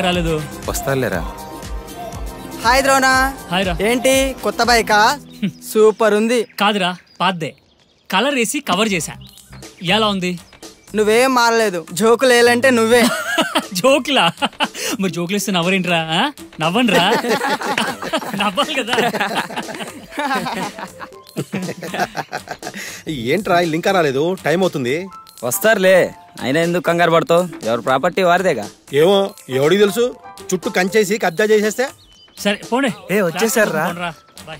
ఇంకా రాలేదు. వస్తారులేరా hi Drona hi రా. ఏంటి కొత్త బైకా? సూపర్ ఉంది. కాదురా పాద్దే కలర్ వేసి కవర్ చేశా. ఎలా ఉంది? నువ్వేం మారలేదు. జోకులు వేయాలంటే నువ్వే. జోక్లా? మరి జోకులు ఇస్తే నవ్వరేంట్రా? నవ్వండిరా? నవ్వాలి కదా. ఏంట్రా ఇల్లు ఇంకా రాలేదు. టైం అవుతుంది. వస్తారులే. అయినా ఎందుకు కంగారు పడతావు? ఎవరి ప్రాపర్టీ వారిదేగా? ఏమో ఎవడికి తెలుసు? చుట్టూ కంచేసి కబ్జా చేసేస్తే? సరే పోండి. ఏ, వచ్చేసారురా? పోండిరా. బాయ్.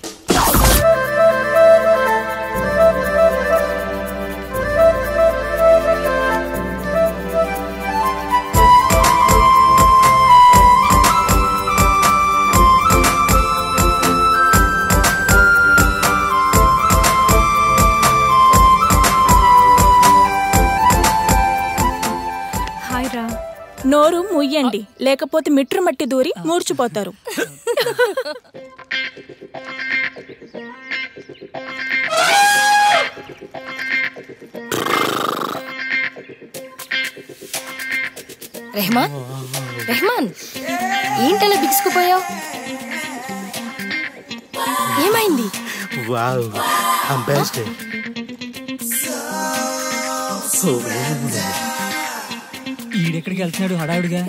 నోరు ముయ్యండి లేకపోతే మిట్రు మట్టి దూరి మూర్చిపోతారు. రెహమాన్? రెహమాన్ ఏంటలా బిగుసుకుపోయావు? ఏమైంది? వావ్ బెస్ట్ ఈడెక్కడికి వెళ్తున్నాడు హడావిడిగా?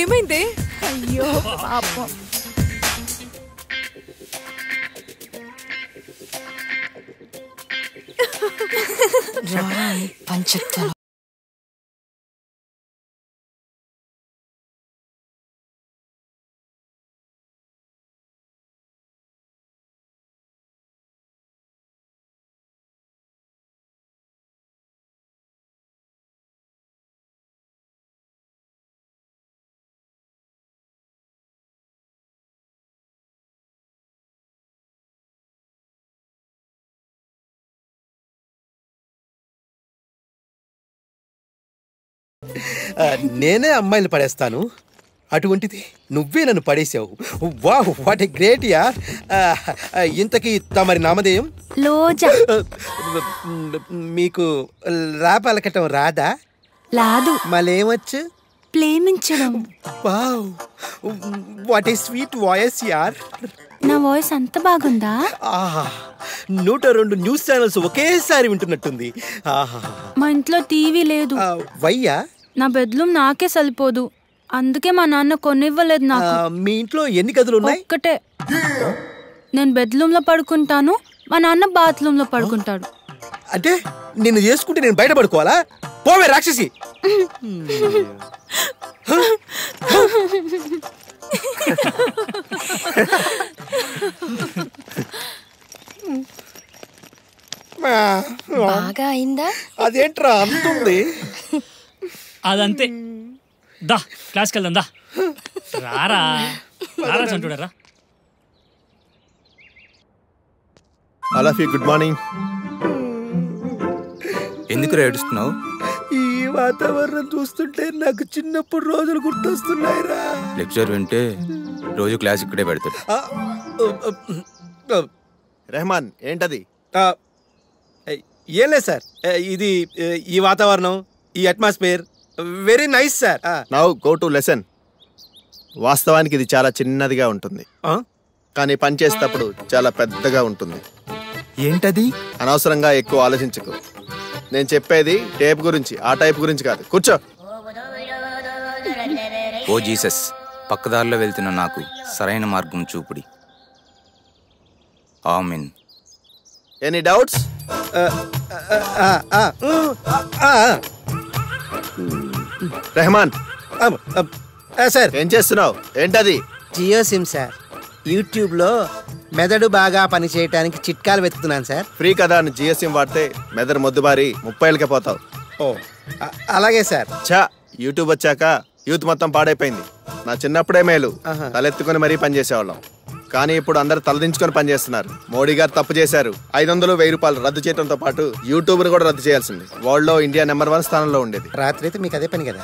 ఏమైంది? అయ్యో పాపం. నేనే అమ్మాయిని పడేస్తాను. అటువంటిది నువ్వే నన్ను పడేసావు వాహ్ వాట్ ఏ గ్రేట్ యా ఇంతకీ తమరి నామధేయం? లోజా. మీకు ర్యాప్ అలకటం రాదా? లాదు మళ్ళేమొచ్చు ప్రేమించడం. Wow what a sweet voice యార్ నా వాయిస్ అంత బాగుందా? ఆహా నూట రెండు న్యూస్ ఛానల్స్ ఒకేసారి వింటున్నట్టుంది. ఆహా మా ఇంట్లో టీవీ లేదు. వయ్యా? నా బెడ్రూమ్ నాకే సరిపోదు. అందుకే మా నాన్న కొనివ్వలేదు నాకు. మీ ఇంట్లో ఎన్ని గదులు ఉన్నాయి? ఒక్కటే. నేను బెడ్రూమ్లో పడుకుంటాను మా నాన్న బాత్రూమ్లో పడుకుంటాడు. అంటే నిన్ను చేసుకుంటే నేను బయట పడుకోవాలా పోవే రాక్షసి. బాగా అయిందా? అదేంట్రా అంతుంది. అదంతే. దా క్లాస్కి వెళ్దాం దా. రారా. రారా చంటుడారా అలాఫీ గుడ్ మార్నింగ్. ఎందుకు ఏడుస్తున్నావు? ఈ వాతావరణం చూస్తుంటే నాకు చిన్నప్పుడు రోజులు గుర్తొస్తున్నాయిరా. లెక్చర్ వింటే రోజు క్లాస్ ఇక్కడే పెడతాడు. రెహమాన్ ఏంటది? ఏం లేదు సార్. ఇది ఈ వాతావరణం ఈ atmosphere very nice sir. Now go to lesson వాస్తవానికి ఇది చాలా చిన్నదిగా ఉంటుంది. ఆ? కానీ పని చేసేటప్పుడు చాలా పెద్దగా ఉంటుంది. ఏంటది? అనవసరంగా ఎక్కువ ఆలోచించకు. నేను చెప్పేది టేప్ గురించి ఆ టైప్ గురించి కాదు. కూర్చో. ఓ జీసస్ పక్కదారిలో వెళ్తున్న నాకు సరైన మార్గం చూపుడి. Amen. Any doubts Rahman sir? ఏం చేస్తున్నావు? ఏంటది? Jio sim sir. యూట్యూబ్లో మెదడు బాగా పనిచేయటానికి చిట్కాలు వెతుకుతున్నాను సార్. ఫ్రీ కదా అని జిఎస్ఎం వాడితే మెదడు మొద్దుబారి ముప్పై ఏళ్ళకే పోతావు. ఓ అలాగే సార్. ఛా యూట్యూబ్ వచ్చాక యూత్ మొత్తం పాడైపోయింది. నా చిన్నప్పుడే మేలు. తలెత్తుకుని మరీ పనిచేసేవాళ్ళం కానీ ఇప్పుడు అందరు తలదించుకొని పనిచేస్తున్నారు. మోడీ గారు తప్పు చేశారు. ఐదు వందలు వెయ్యి రూపాయలు రద్దు చేయడంతో పాటు యూట్యూబ్ కూడా రద్దు చేయాల్సింది. వరల్డ్లో ఇండియా నెంబర్ వన్ స్థానంలో ఉండేది. రాత్రి అయితే మీకు అదే పని కదా?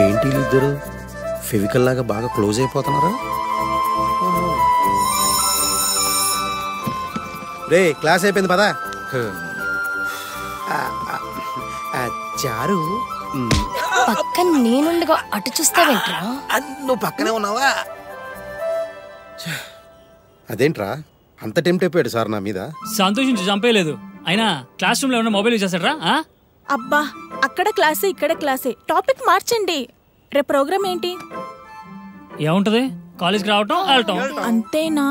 ఏంటి ఇద్దరు? ఫెవికల్ లాగా బాగా క్లోజ్ అయిపోతున్నారా? రే క్లాస్ అయిపోయింది పదా? చారు పక్కన నేనుండగా అటు చూస్తావేంట్రా? నువ్వు పక్కనే ఉన్నావా? అదేంట్రా? అంత టెంప్ట్ అయిపోయాడు సార్ నా మీద. సంతోషించి చంపేయలేదు. అయినా క్లాస్ రూమ్లో ఏమైనా మొబైల్ యూజ్ చేస్తాడరా ఆ? అబ్బా అక్కడ క్లాసే ఇక్కడ క్లాసే. టాపిక్ మార్చండి. రేపు ప్రోగ్రామ్ ఏంటి? ఏముంటది? కాలేజ్కి రావటం వెళ్ళటం. అంతేనా?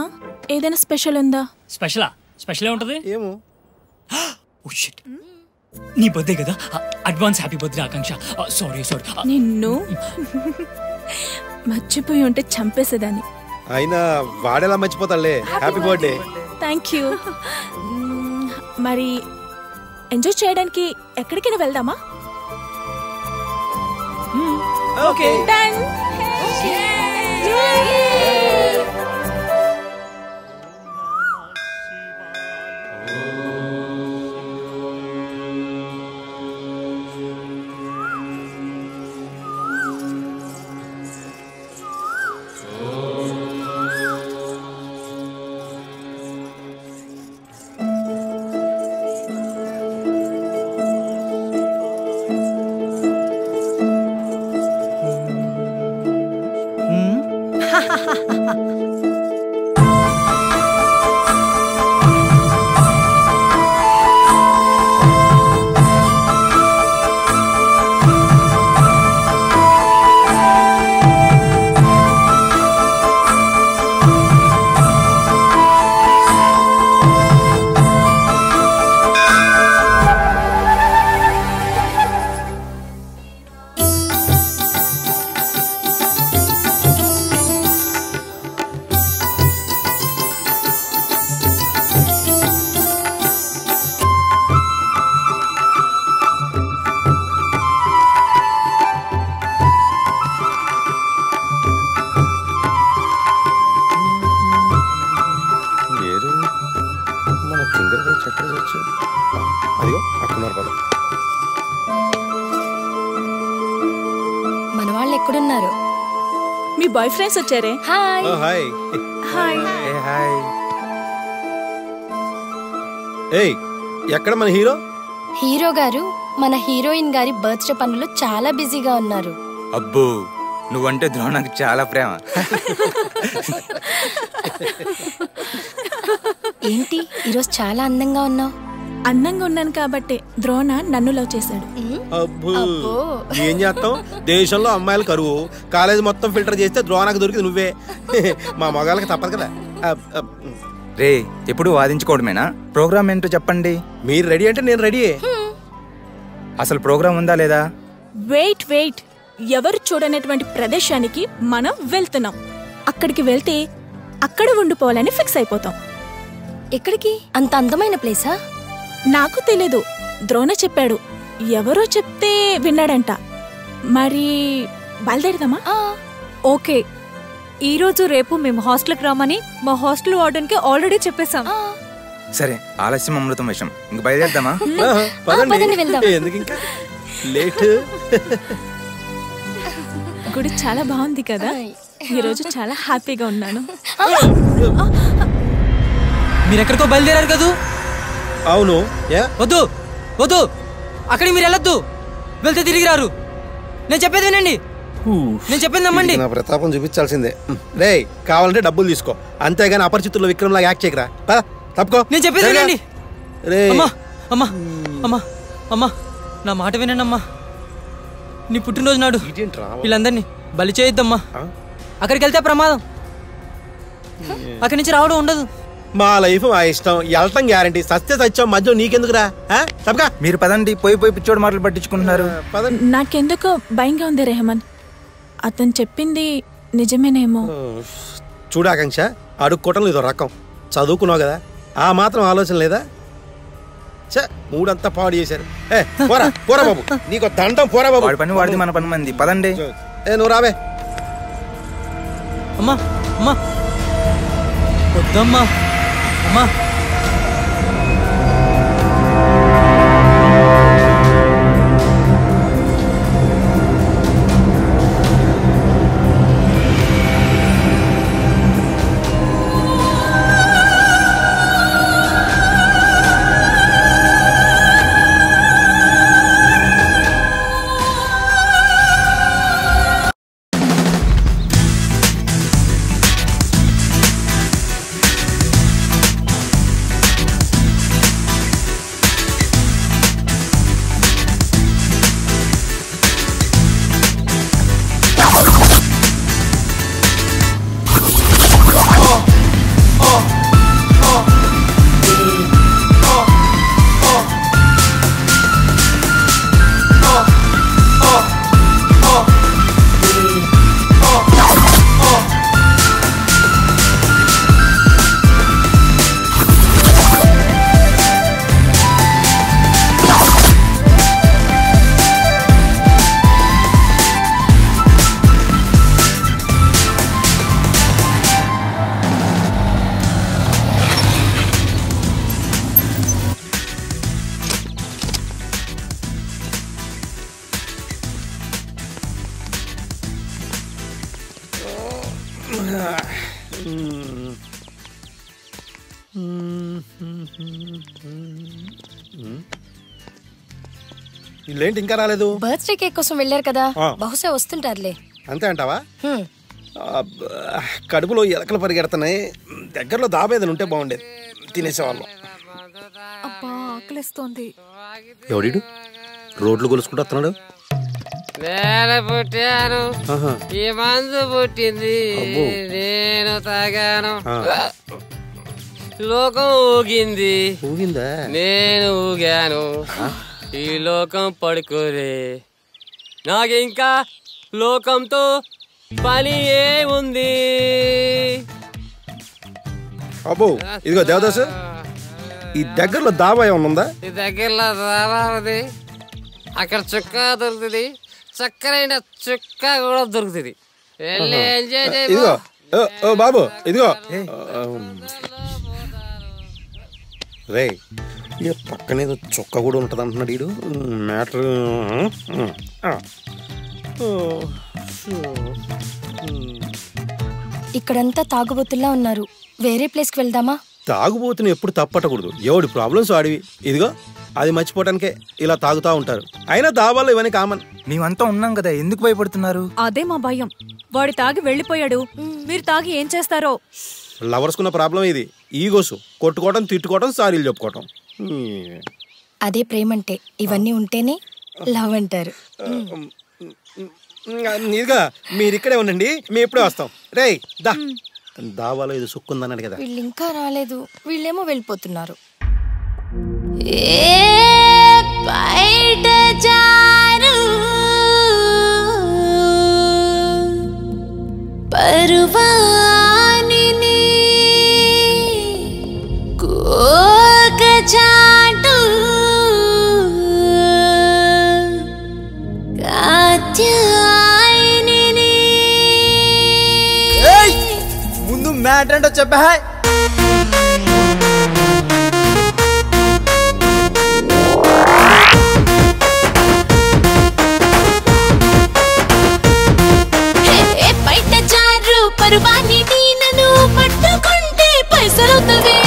ఏదైనా స్పెషల్ ఉందా? స్పెషలా? స్పెషల్ ఏముంటది? ఏమో. Oh shit. నీ బర్త్డే కదా? Advance happy birthday Akanksha. Sorry sorry నిన్ను మర్చిపోయి ఉంటే చంపేసేదాన్ని. అయినా వాడేలా మర్చిపోతాడులే. హ్యాపీ బర్త్డే థ్యాంక్ యూ మరి ఎంజాయ్ చేయడానికి ఎక్కడికైనా వెళ్దామా? ఓకే. డన్ బాయ్ ఫ్రెండ్స్ వచ్చారే? హాయ్. హాయ్. హాయ్. ఏ హాయ్. ఏయ్ ఎక్కడ మన హీరో? హీరో గారు మన హీరోయిన్ గారి బర్త్డే పనులు చాలా బిజీగా ఉన్నారు. అబ్బో నువ్వంటే ద్రోణకు చాలా ప్రేమ. ఏంటి ఈరోజు చాలా అందంగా ఉన్నావు? అందంగా ఉన్నాను కాబట్టి ద్రోణ నన్ను లవ్ చేశాడు. అబ్బో. ఏం చేస్తాం దేశంలో అమ్మాయిలు కరువు. కాలేజ్ మొత్తం ఫిల్టర్ చేస్తే ద్రోణకు దొరికింది నువ్వే. మా మగాళ్ళకి తప్పదు కదా. రే ఎప్పుడు వాదించుకోవడమేనా? ప్రోగ్రామ్ ఏంటో చెప్పండి. మీరు రెడీ అంటే నేను రెడీ అసలు ప్రోగ్రామ్ ఉందా లేదా? Wait wait. ఎవరు చూడనటువంటి ప్రదేశానికి మనం వెళ్తున్నాం. అక్కడికి వెళ్తే అక్కడ ఉండిపోవాలని ఫిక్స్ అయిపోతాం. ఎక్కడికి? అంత అందమైన ప్లేసా? నాకు తెలీదు. ద్రోణ చెప్పాడు. ఎవరో చెప్తే విన్నాడంట. మరి బయలుదేరదామా? ఓకే. ఈ రోజు రేపు మేము హాస్టల్కి రామని మా హాస్టల్ వార్డెన్కి ఆల్రెడీ చెప్పేశాం. సరే ఆలస్యం అమృతం విషయం ఇంక బయలుదేరదామా? పదండి. వెళ్దాం. ఎందుకు ఇంకా? లేట్. గుడి చాలా బాగుంది కదా. ఈరోజు చాలా హ్యాపీగా ఉన్నాను. మీరు ఎక్కడికో బయలుదేరారు కదూ? అవును. వద్దు వద్దు. అక్కడికి మీరు వెళ్ళొద్దు. వెళ్తే తిరిగి రారు. నేను చెప్పేది వినండి. నేను చెప్పింది నమ్మండి. నా ప్రతాపం చూపించాల్సిందే. రే కావాలంటే డబ్బులు తీసుకో. అంతేగాని అపరిచితుల్లో విక్రమ్లా యాక్ట్ చేయకరా. తప్పుకో. నేను చెప్పేది. వినండి. రే అమ్మా అమ్మా అమ్మా అమ్మా నా మాట వినండి అమ్మా నీ పుట్టినరోజు నాడు? వీళ్ళందరినీ బలి చేయొద్దమ్మా? అక్కడికి వెళ్తే ప్రమాదం. అక్కడి నుంచి రావడం ఉండదు. మా లైఫ్ మా ఇష్టం. వెళ్ళటం గ్యారంటీ. సత్య సత్యం మధ్య నీకెందుకురా? ఆ? తప్పకా. మీరు పదండి పోయి పోయి పిచ్చోడు మాటలు పట్టించుకుంటున్నారు. పదండి నాకెందుకో భయంగా ఉంది రెహమాన్. అతను చెప్పింది నిజమేనేమో. చూడాకాంక్ష అడుక్కోవటం ఇదో రకం. చదువుకున్నావు కదా? ఆ మాత్రం ఆలోచన లేదా? చ మూడంతా పాడు చేశారు. ఏ పోరా పోరా బాబు. నీకు దండం పోరా బాబు. వాడి పని వాడిది మన పని మంది. పదండి. ఏ నువ్వు రావే. అమ్మా అమ్మా. వద్దమ్మా. అమ్మా ఇంకా రాలేదు? బర్త్డే కేక్ కోసం వెళ్ళారు కదా. బహుశా వస్తుంటారులే. అంతే అంటావా? కడుపులో ఎలకలు పరిగెడుతున్నాయి. దగ్గరలో దాబేదని ఉంటే బాగుండేది. తినేసేవాళ్ళం. అబ్బా ఆకలిస్తోంది. ఎవడిడు? రోడ్లు కొలుసుకుంటూ వస్తున్నాడు? నేను పుట్టాను. ఈ మందు పుట్టింది. నేను తాగాను. లోకం ఊగింది. ఊగిందా? నేను ఊగాను. ఈ లోకం పడుకోలే నాకింకా లోకంతో పని ఏముంది అబ్బో ఇదిగో దేవదాసు ఈ దగ్గరలో దాబా ఏమన్నా ఉందా? ఈ దగ్గరలో దాబా ఉంది. అక్కడ చుక్క దొరుకుతుంది. చక్కరైన చుక్క కూడా దొరుకుతుంది. వెళ్ళి ఎంజాయ్ ఇదిగో ఓ, ఓ బాబు ఇదిగో. రే ఈ పక్కన ఏదో చుక్క కూడా ఉంటుంది అంటున్నాడు వీడు మ్యాటర్ ఇక్కడంతా తాగుబోతుల్లా ఉన్నారు. వేరే ప్లేస్కి వెళ్దామా? తాగుబోతుని ఎప్పుడు తప్పట్టకూడదు. ఎవడి ప్రాబ్లమ్స్ వాడివి. ఇదిగో అది మర్చిపోవటానికే ఇలా తాగుతా ఉంటారు. అయినా దాబాలో ఇవన్నీ కామన్. మేమంతా ఉన్నాం కదా ఎందుకు భయపడుతున్నారు? అదే మా భయం. వాడి తాగి వెళ్ళిపోయాడు. మీరు తాగి ఏం చేస్తారో? లవర్స్కున్న ప్రాబ్లం ఇది. ఈగోసు. కొట్టుకోవడం తిట్టుకోవడం సారీలు చెప్పుకోవటం. అదే ప్రేమంటే ఇవన్నీ ఉంటేనే లవ్ అంటారు. ఇదిగా మీరు ఇక్కడే ఉండండి మేము ఎప్పుడే వస్తాం. రేయ్ దా. దావాలో ఇది సుక్కుందన్నాడు కదా. వీళ్ళు ఇంకా రాలేదు వీళ్ళేమో వెళ్ళిపోతున్నారు. బయట జారు పరువానిని కోక మ్యాటర్ ఏంటో చెప్పా ఏ బయట నన్ను పట్టుకుంటే పైసలవుతవే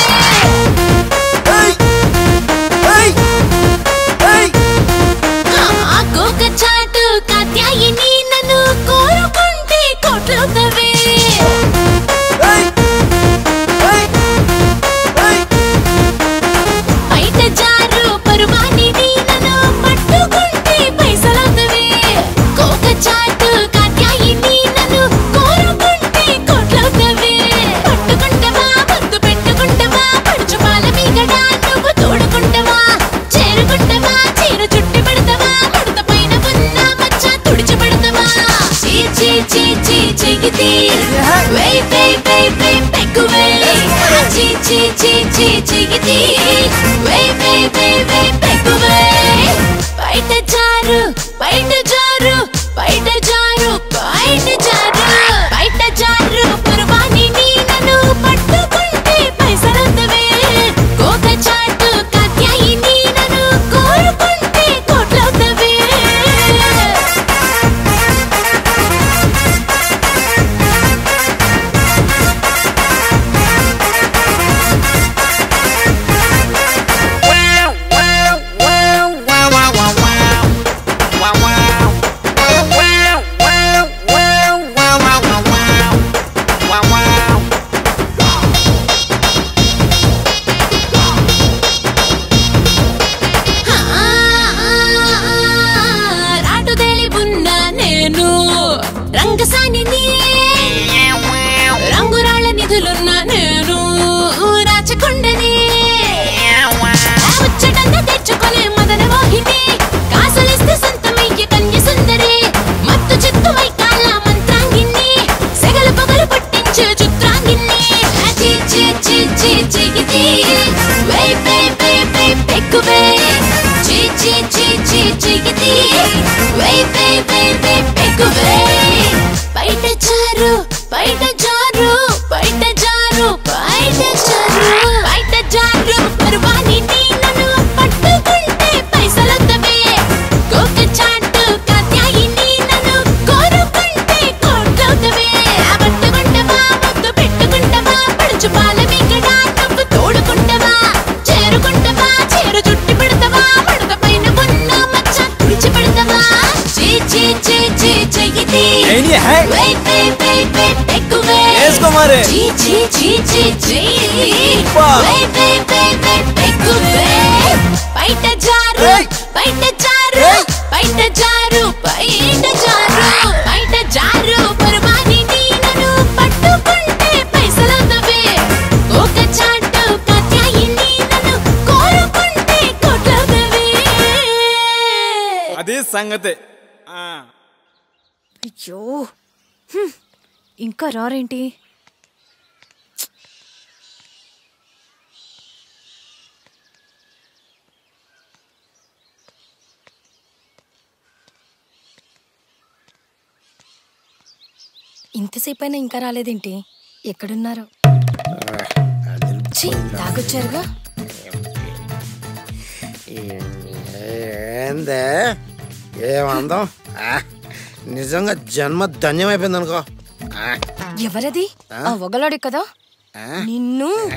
అయినా ఇంకా రాలేదేంటి? ఎక్కడున్నారు? తాగొచ్చారుగా ఏందే? ఏమందం నిజంగా జన్మ ధన్యమైపోయింది అనుకో. ఎవరది? ఆ? ఒగలాడే కదా. నిన్ను?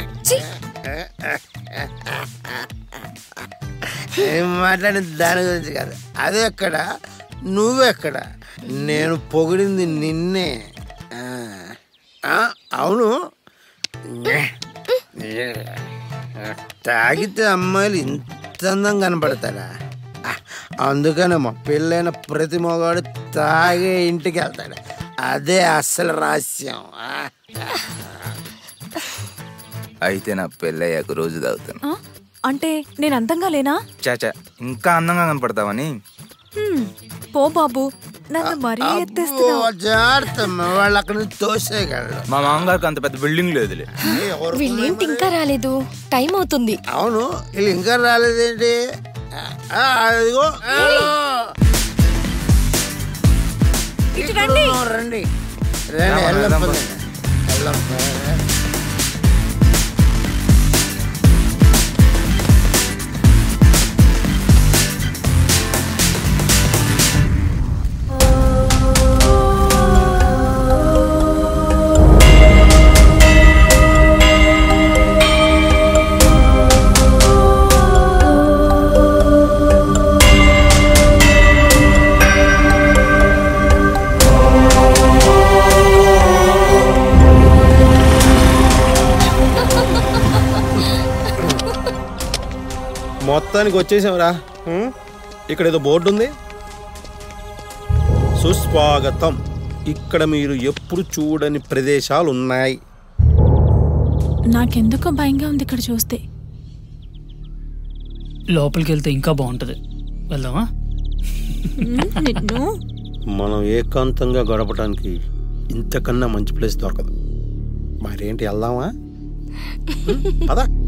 మాట్లాడిన దాని గురించి కాదు. అది ఎక్కడ నువ్వెక్కడ? నేను పొగిడింది నిన్నే. అవును. తాగితే అమ్మాయిలు ఇంత అందంగా కనపడతారా? ఆ, అందుకనేమో పెళ్ళైన ప్రతి మగాడు తాగే ఇంటికి వెళ్తాడు. అదే అసలు రహస్యం. ఆ. అయితే నా పెళ్ళయ్యాక రోజు తాగుతాను? అంటే నేను అందంగా లేనా? చాచా ఇంకా అందంగా కనపడతావని పో బాబు. నన్ను మరీ ఎత్తేస్తున్నావు. వాళ్ళు అక్కడ నుంచి తోసేయగలరు. మా మామగారికి అంత పెద్ద బిల్డింగ్ లేదులే. వీళ్ళేంటి ఇంకా రాలేదు? టైం అవుతుంది. అవును వీళ్ళు ఇంకా రాలేదేంటి? ఆ, అదిగో. రండి. రండి. రండి రామ, వెళ్ళం మొత్తానికి వచ్చేసాంరా. హ్మ్? ఇక్కడ ఏదో బోర్డు ఉంది. సుస్వాగతం. ఇక్కడ మీరు ఎప్పుడు చూడని ప్రదేశాలు ఉన్నాయి నాకెందుకో భయంగా ఉంది ఇక్కడ చూస్తే. లోపలికి వెళ్తే ఇంకా బాగుంటది. వెళ్దామా? మనం ఏకాంతంగా గడపడానికి ఇంతకన్నా మంచి ప్లేస్ దొరకదు. మరేంటి వెళ్దామా? పద.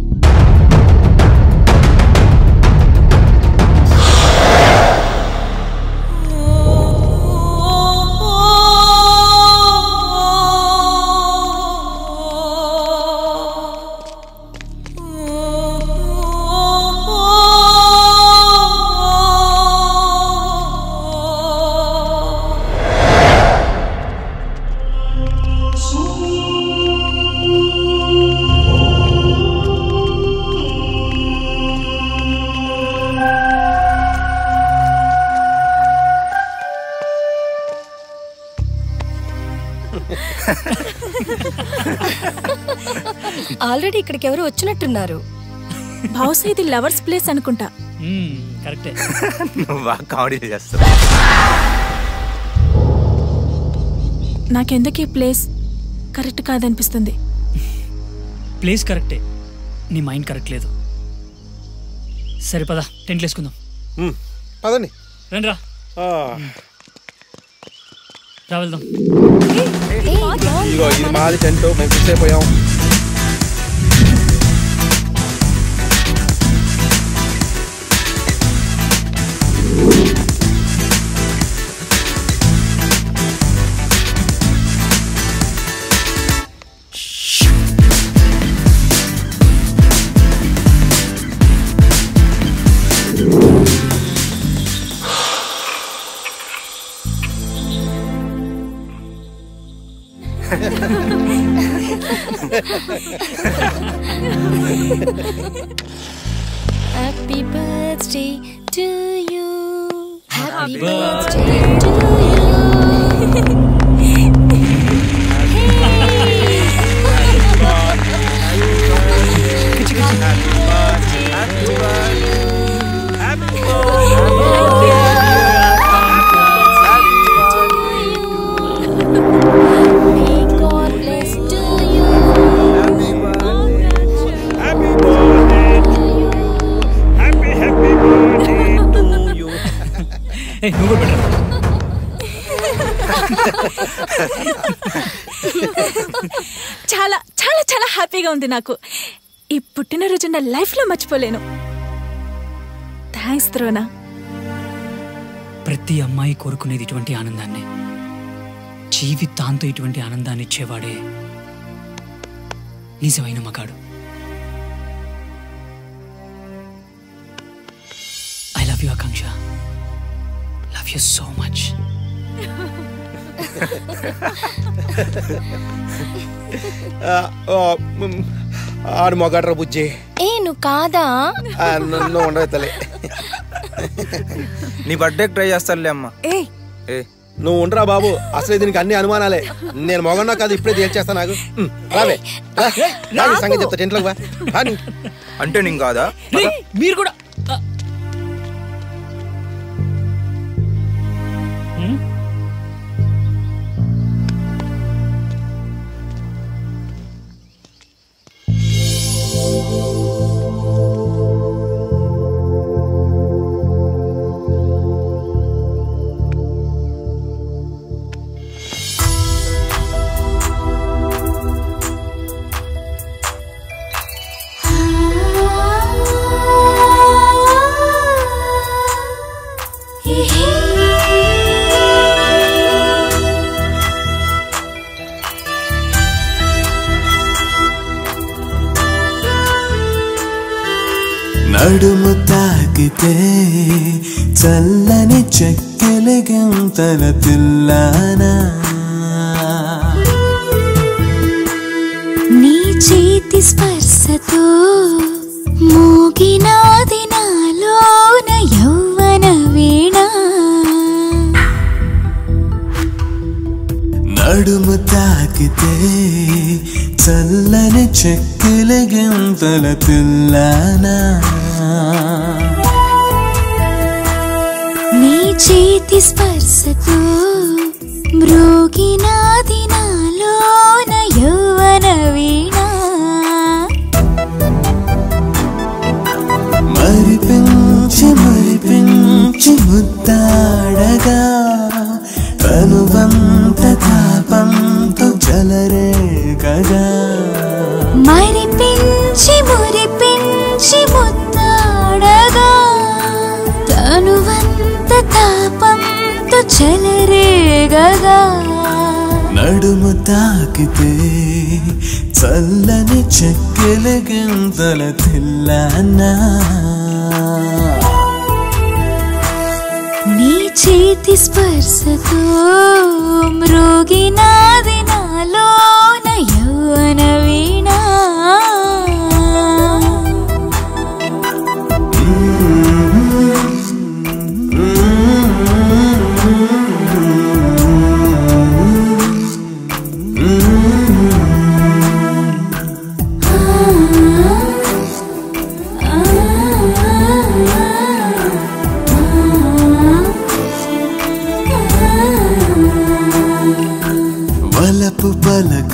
ఆల్రెడీ ఇక్కడికి ఎవరు వచ్చినట్టున్నారు. బహుశా ఇది లవర్స్ ప్లేస్ అనుకుంటా. కరెక్టే. నువ్వు కామెడీ చేస్తావు నాకెందుకు ఈ ప్లేస్ కరెక్ట్ కాదనిపిస్తుంది. ప్లేస్ కరెక్టే. నీ మైండ్ కరెక్ట్ లేదు. సరే పద టెంట్లు వేసుకుందాం. పదండి. రండి రా రా వెళ్దాం. మాది టెంట్ మేము ఫిక్స్ అయిపోయాం Happy birthday to you. Happy, Happy birthday, birthday to you. నువ్వు కూడా చాలా చాలా చాలా హ్యాపీగా ఉంది నాకు. ఈ పుట్టినరోజు నా లైఫ్లో మర్చిపోలేను. థ్యాంక్స్ ద్రోనా ప్రతి అమ్మాయి కోరుకునేది ఇటువంటి ఆనందాన్ని. జీవితాంతో ఇటువంటి ఆనందాన్ని ఇచ్చేవాడే నిజమైన మగాడు. I love you Akanksha much ఆ, ఆ, మ్, ఆడు మొగాడ్రా బుజ్జి. ఏ నువ్వు కాదా? నన్ను ఉండవే తల్లి. నీ బర్త్డేకి ట్రై చేస్తారులే అమ్మా. ఏ. ఏ. నువ్వు ఉండరా బాబు? అసలు దీనికి అన్ని అనుమానాలే. నేను మొగన్నా కాదు ఇప్పుడే తేల్చేస్తా నాకు. రావే సంగతి చెప్తా బా. నీ. అంటే నేను కాదా? మీరు కూడా చల్లని చెలరేగగా నడుము తాకితే చల్లని చెక్కెల గంతల తిల్లానా నీ చేతి స్పర్శతో మ్రోగినాది నాలోన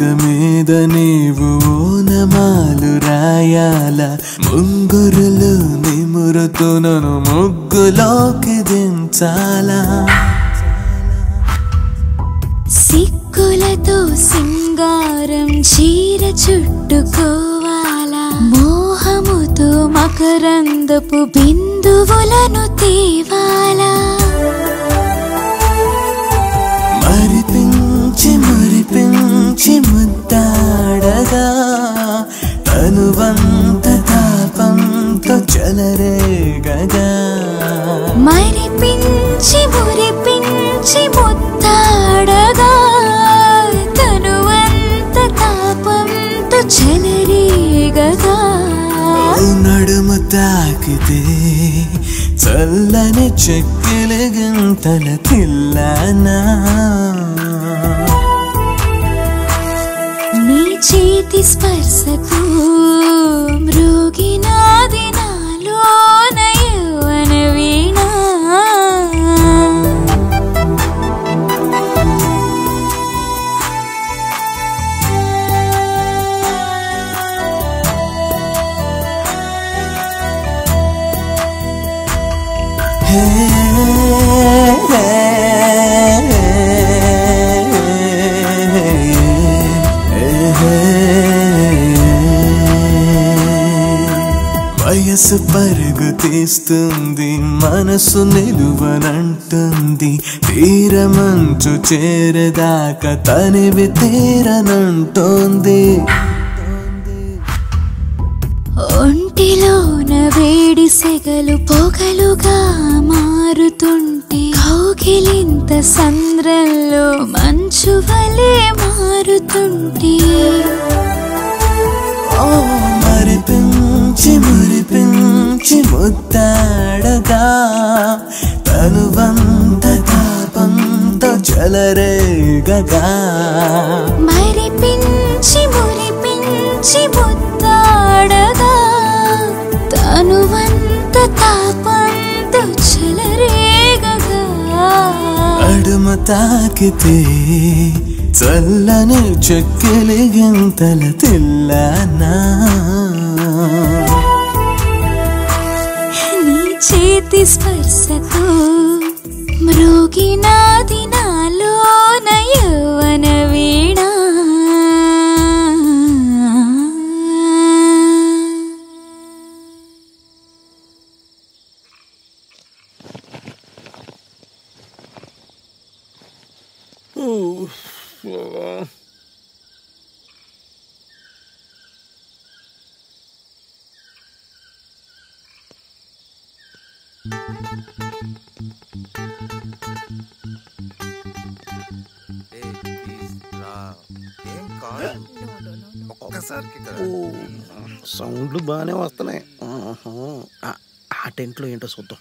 పలక మీద నీవు ఓనమాలు రాయాల. ముంగురులు నిమురుతూ నన్ను ముగ్గులోకి దించాలా. సిక్కులతో సింగారం చీర చుట్టుకోవాలా. మోహముతో మకరందపు బిందువులను తేవాలా. మరిపించి ముద్దాడగా తనువంత తాపంతో చలరేగగా. మరిపించి మురిపించి ముత్తాడగా తనువంత తాపంతో చెలరేగగా. నడుము తాకితే చల్లని చెక్కెల గంతల తిల్లానా? చేతి స్పర్శతో మృగినాది వయసు పరుగు తీస్తుంది మనసు నిలువనంటుంది. తీరమంచు చేరదాకా తనివి తీరనంటోంది. ఒంటిలోన వేడి సెగలు పొగలుగా మారుతుంటే కౌగిలింత సంద్రంలో మంచు వలె మారుతుంటే. ఓ మురిపించి ముద్దాడగా తనువంత తాపంతో జలరేగగా మరిపించి మురిపించి ముద్దాడగా తనువంత తాపంతో చెలరేగగా. అడుమ తాకితే చల్లని చెక్కిలి గింతల తిల్లనా. చేతి స్పర్శతో మృగినాది నాలోన యౌవన సౌండ్లు బాగానే వస్తున్నాయి ఆ- టెంట్లో ఏంటో చూద్దాం.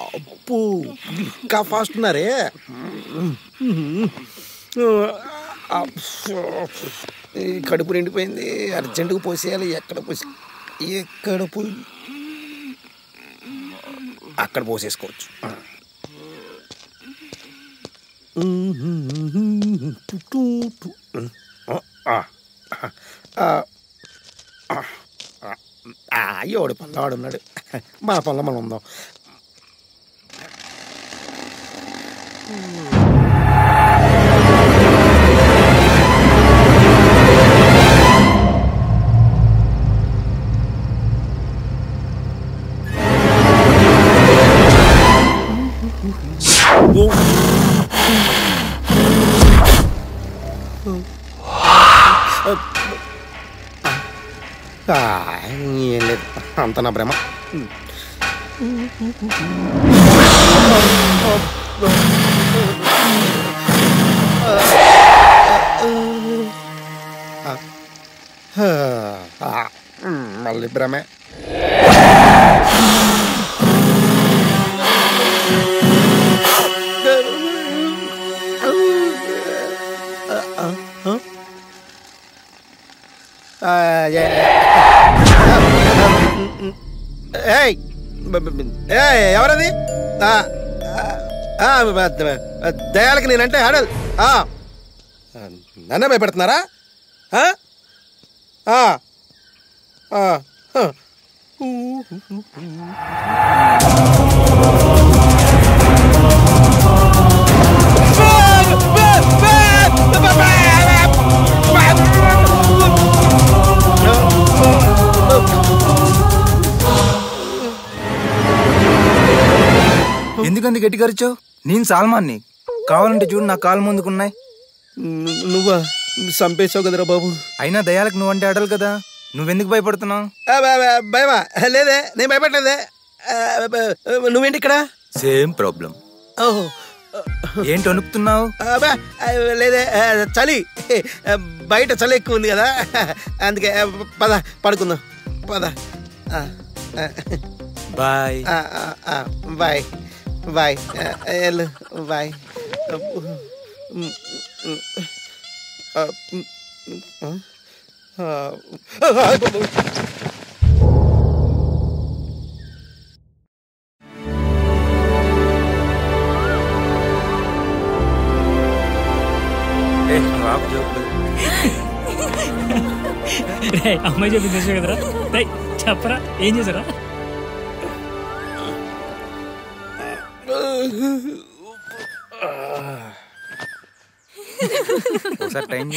అప్పు ఇంకా ఫాస్ట్ ఉన్నారే? కడుపు నిండిపోయింది. అర్జెంటుగా పోసేయాలి. ఎక్కడ పోసి ఎక్కడ పోయి అక్కడ పోసేసుకోవచ్చు. ఎవడి పనులు ఆడున్నాడు మన పనులు మనం ఉందాం ఏం లేదు అంత నా భ్రమ మళ్ళీ భ్రమే ఆ, yeah. ఏయ్ బ- బ- బ- ఏయ్ ఎవరది ఆ, ఆ, ఆ, బ- బ- దయాలకి నేనంటే హడల్ ఆ. నన్నే భయపెడుతున్నారా ఆ? ఎందుకంత గట్టిగా అరిచావు నేను సాల్మాన్ని. కావాలంటే చూడు నా కాలు ముందుకున్నాయి. నువ్వా? చంపేశావు కదరా బాబు. అయినా దయాలకు నువ్వంటే అడలు కదా. నువ్వెందుకు భయపడుతున్నావు? భయమా? లేదే నేను భయపడలేదే. నువ్వేంటి ఇక్కడ? Same problem. ఓహో. ఏంటి వణుకుతున్నావు? ఆ, లేదే చలి. బయట చలి ఎక్కువ ఉంది కదా. అందుకే పద పడుకుందాం. పద. బాయ్. ఆ, ఆ, ఆ, బాయ్. ఆపు జోకులు. రే అమ్మాయి చెప్పింది కదరా చెప్పరా ఏం చేశారా ఒకసారి టైం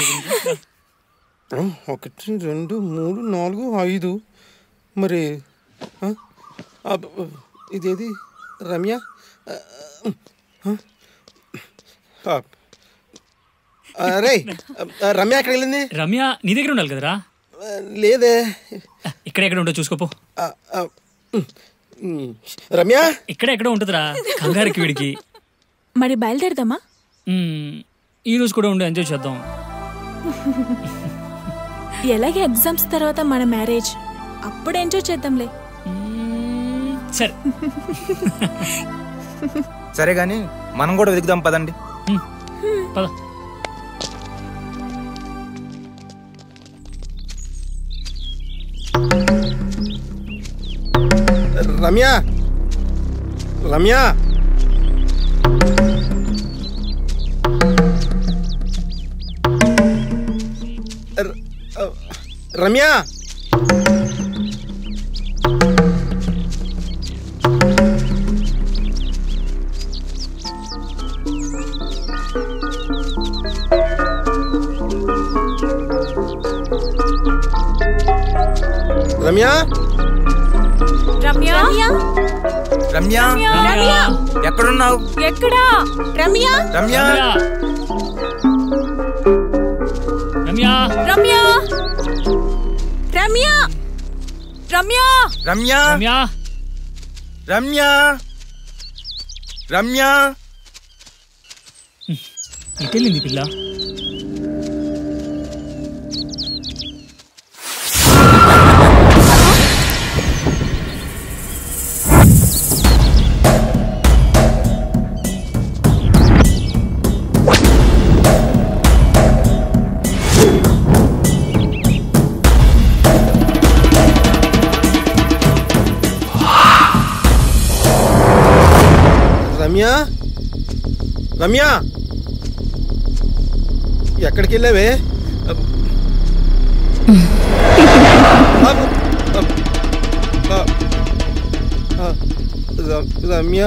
ఒకటి రెండు మూడు నాలుగు ఐదు. మరి ఇదేది? రమ్య? ఆ, ఆ, ఆ, రే రమ్య ఎక్కడ వెళ్ళింది? రమ్య నీ దగ్గర ఉండాలి కదరా? లేదే. ఇక్కడ ఎక్కడ ఉండో చూసుకోపో. రమ్య? ఇక్కడ ఎక్కడ ఉంటుందిరా. కంగారికి వీడికి. మరి బయలుదేరదామా? ఈ రోజు కూడా ఉండి ఎంజాయ్ చేద్దాం. ఎలాగే ఎగ్జామ్స్ తర్వాత మన మ్యారేజ్? అప్పుడు ఎంజాయ్ చేద్దాంలే. సరే. సరే గాని మనం కూడా వెతుకుదాం పదండి. పద. Ramya! Er, oh, Ramya! Ramya! Ramya! Ramya? Ramya? Ramya? ఎక్కడున్నావు? ఎక్కడా? రమ్య? రమ్య? రమ్య. రమ్య. రమ్య? రమ్య? రమ్య? రమ్య? రమ్య. రమ్య? ఎటెళ్ళింది పిల్ల? రమ్య! ఎక్కడికి వెళ్ళావే? రమ్య?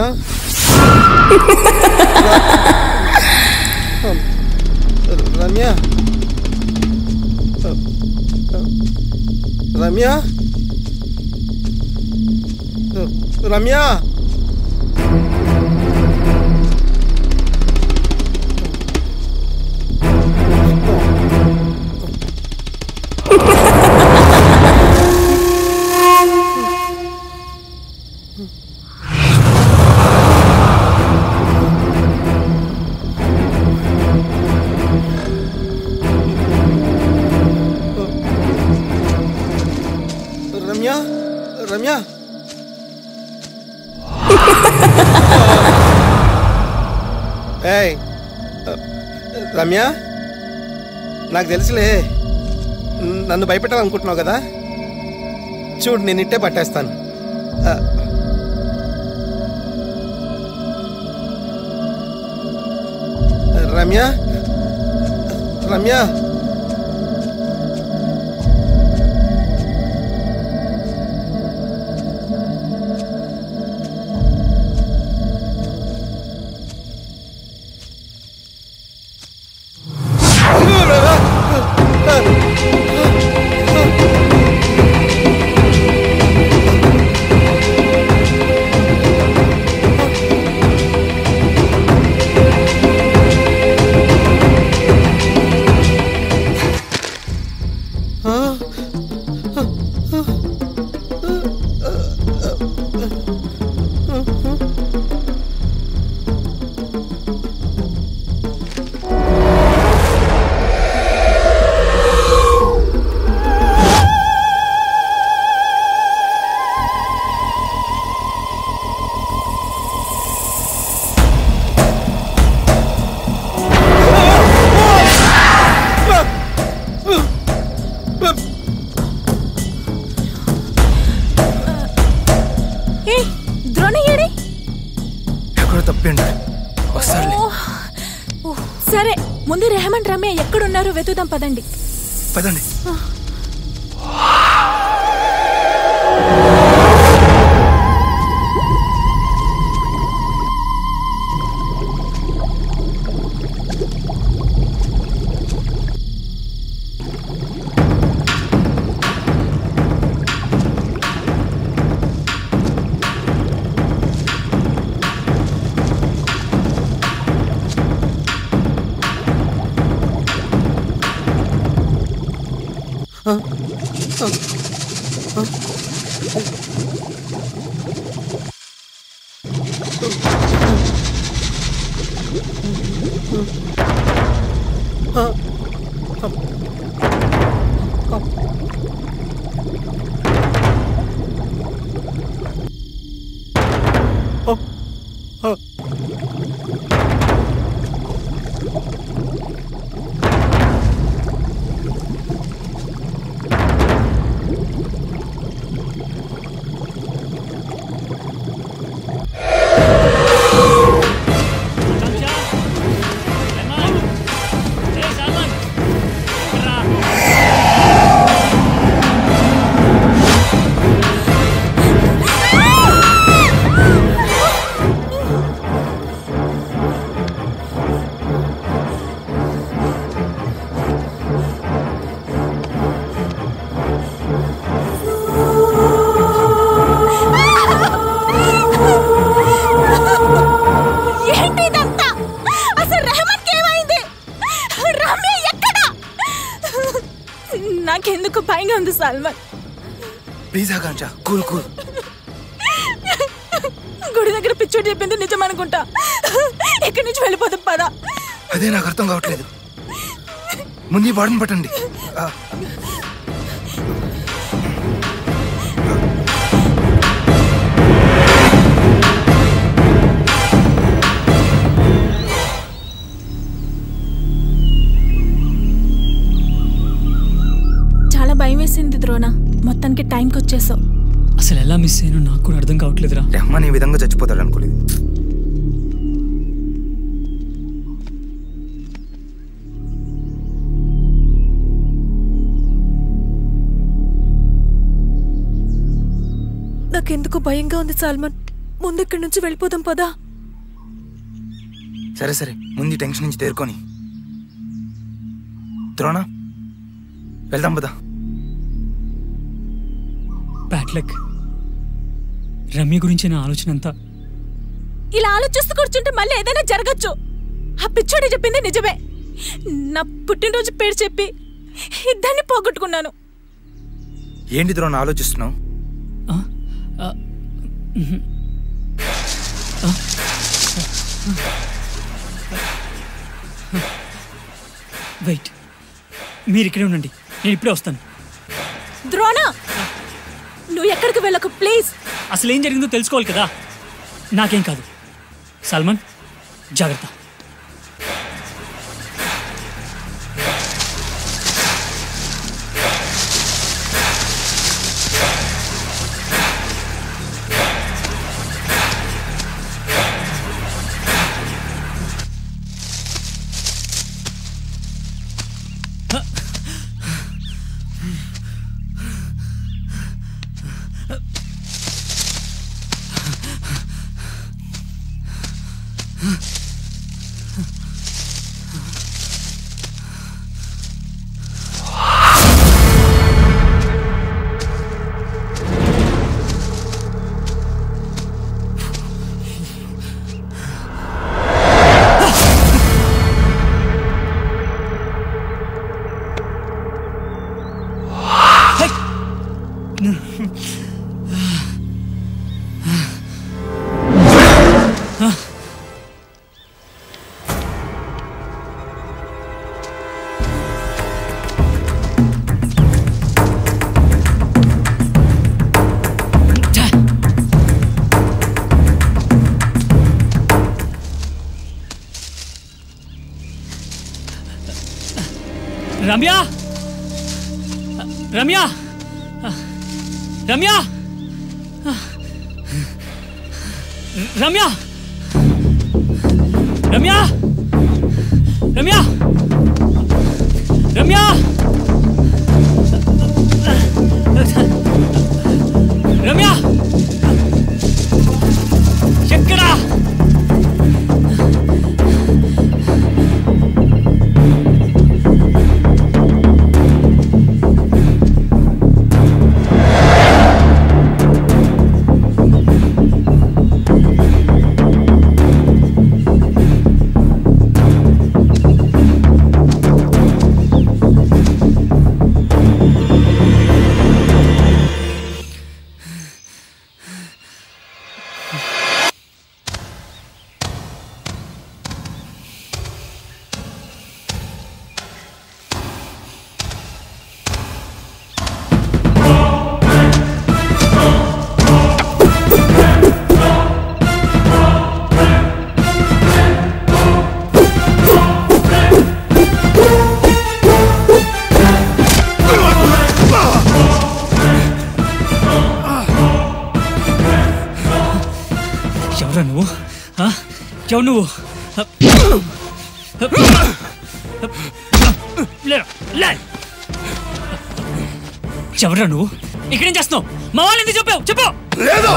రమ్య? రమ్య? రమ్య? రమ్య రమ్య. ఏయ్ రమ్య నాకు తెలుసులే. నన్ను భయపెట్టాలనుకుంటున్నావు కదా? చూడు నేను ఇట్టే పట్టేస్తాను. రమ్య? రమ్య? భయంగా ఉంది Salman. Please Akanksha cool cool గుడి దగ్గర పిచ్చోడు చెప్పింది నిజం అనుకుంటా. ఇక్కడి నుంచి వెళ్ళిపోతాం పదా. అదే నాకు అర్థం కావట్లేదు. ముందు బాడీని పట్టండి. వచ్చేసావు అసలు ఎలా మిస్ అయ్యానో నాకు కూడా అర్థం కావట్లేదురా. రెహమాన్ ఈ విధంగా చచ్చిపోతాడు అనుకోలేదు. నాకెందుకు భయంగా ఉంది సల్మాన్. ముందు ఇక్కడి నుంచి వెళ్ళిపోదాం పదా? సరే సరే. ముందు టెన్షన్ నుంచి తేరుకొని. ద్రోణ వెళ్దాం పదా. Bad luck. రమ్య గురించి నా ఆలోచన అంతా ఇలా ఆలోచిస్తూ కూర్చుంటే మళ్ళీ ఏదైనా జరగచ్చు. ఆ పిచ్చోడి చెప్పింది నిజమే. నా పుట్టినరోజు పేరు చెప్పి ఇద్దరిని పోగొట్టుకున్నాను. ఏంటి ద్రోణ ఆలోచిస్తున్నావు? వెయిట్. మీరు ఇక్కడే ఉండండి. నేను ఇప్పుడే వస్తాను. ద్రోణ! నువ్వు ఎక్కడికి వెళ్ళకు ప్లీజ్. అసలు ఏం జరిగిందో తెలుసుకోవాలి కదా. నాకేం కాదు. సల్మాన్ జాగ్రత్త. ఎవరు నువ్వు. ఎవరురా నువ్వు? ఇక్కడేం చేస్తున్నావు? మా వాళ్ళు ఎందుకు చెప్పావు చెప్పు. లేదు.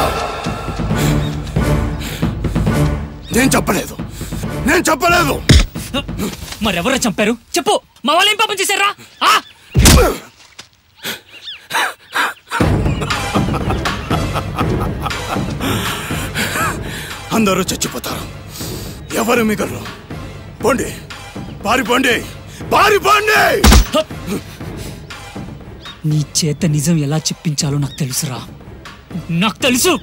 నేను చెప్పలేదు. నేను చెప్పలేదు. మరెవరో చంపారు? చెప్పు. మా వాళ్ళు ఏం పాపం చేశారా? అందరూ ఎవరు మిగలరు? పోండి. పారిపోండి పారిపోండి నీ చేత నిజం ఎలా చెప్పించాలో నాకు తెలుసురా. నాకు తెలుసు!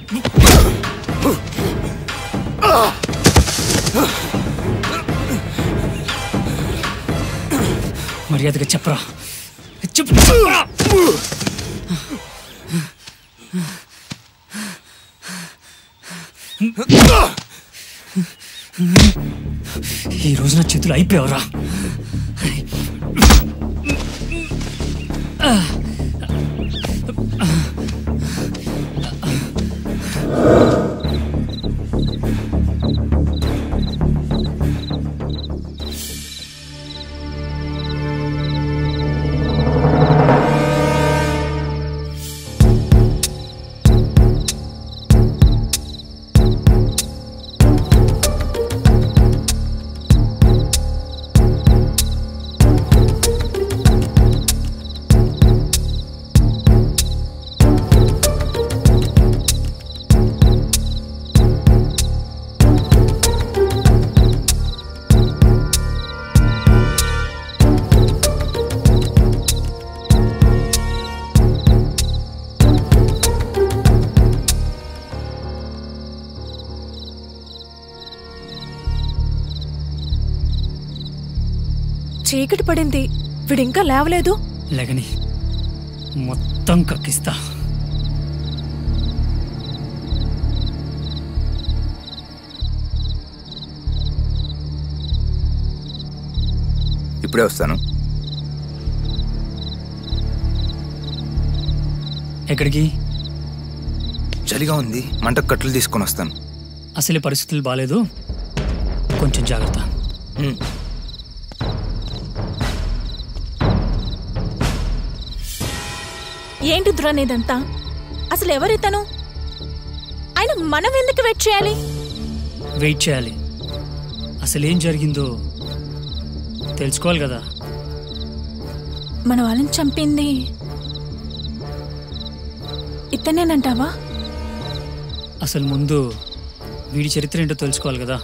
మర్యాదగా చెప్పరా. చెప్పు చెప్పరా. ఈ రోజు నా చేతులు అయిపోయావురా. చీకటి పడింది. వీడు ఇంకా లేవలేదు. లేగని మొత్తం కక్కిస్తా. ఇప్పుడే వస్తాను. ఎక్కడికి? చలిగా ఉంది. మంట కట్టలు తీసుకొని వస్తాను. అసలే పరిస్థితులు బాగాలేదు కొంచెం జాగ్రత్త. ఏంటి దురనేదంతా అసలు ఎవరితను ఆయన మనం ఎందుకు వెయిట్ చేయాలి? వెయిట్ చేయాలి. అసలు ఏం జరిగిందో తెలుసుకోవాలి కదా. మన వాళ్ళని చంపింది ఇతనేనంటావా? అసలు ముందు వీడి చరిత్ర ఏంటో తెలుసుకోవాలి కదా.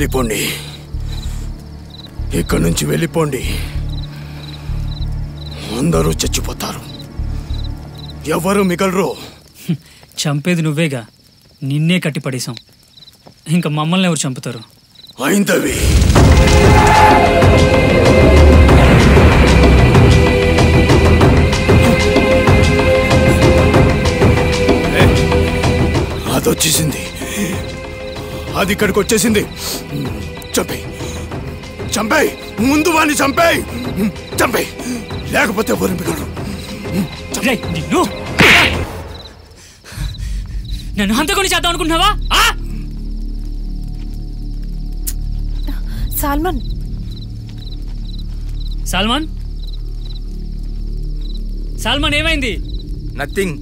వెళ్ళిపోండి. ఇక్కడి నుంచి వెళ్ళిపోండి. అందరూ చచ్చిపోతారు. ఎవరు మిగలరు? చంపేది నువ్వేగా? నిన్నే కట్టిపడేశాం. ఇంకా మమ్మల్ని ఎవరు చంపుతారు? అయిందవి అది వచ్చేసింది అది ఇక్కడికి వచ్చేసింది చంపేయి. ముందు వాడిని చంపేయి. చంపేయి. లేకపోతే రేయ్, నిన్ను. నన్ను హంతకొని చేద్దాం అనుకుంటున్నావా? ఆ? సాల్మన్. సల్మాన్? సల్మాన్ ఏమైంది? నథింగ్.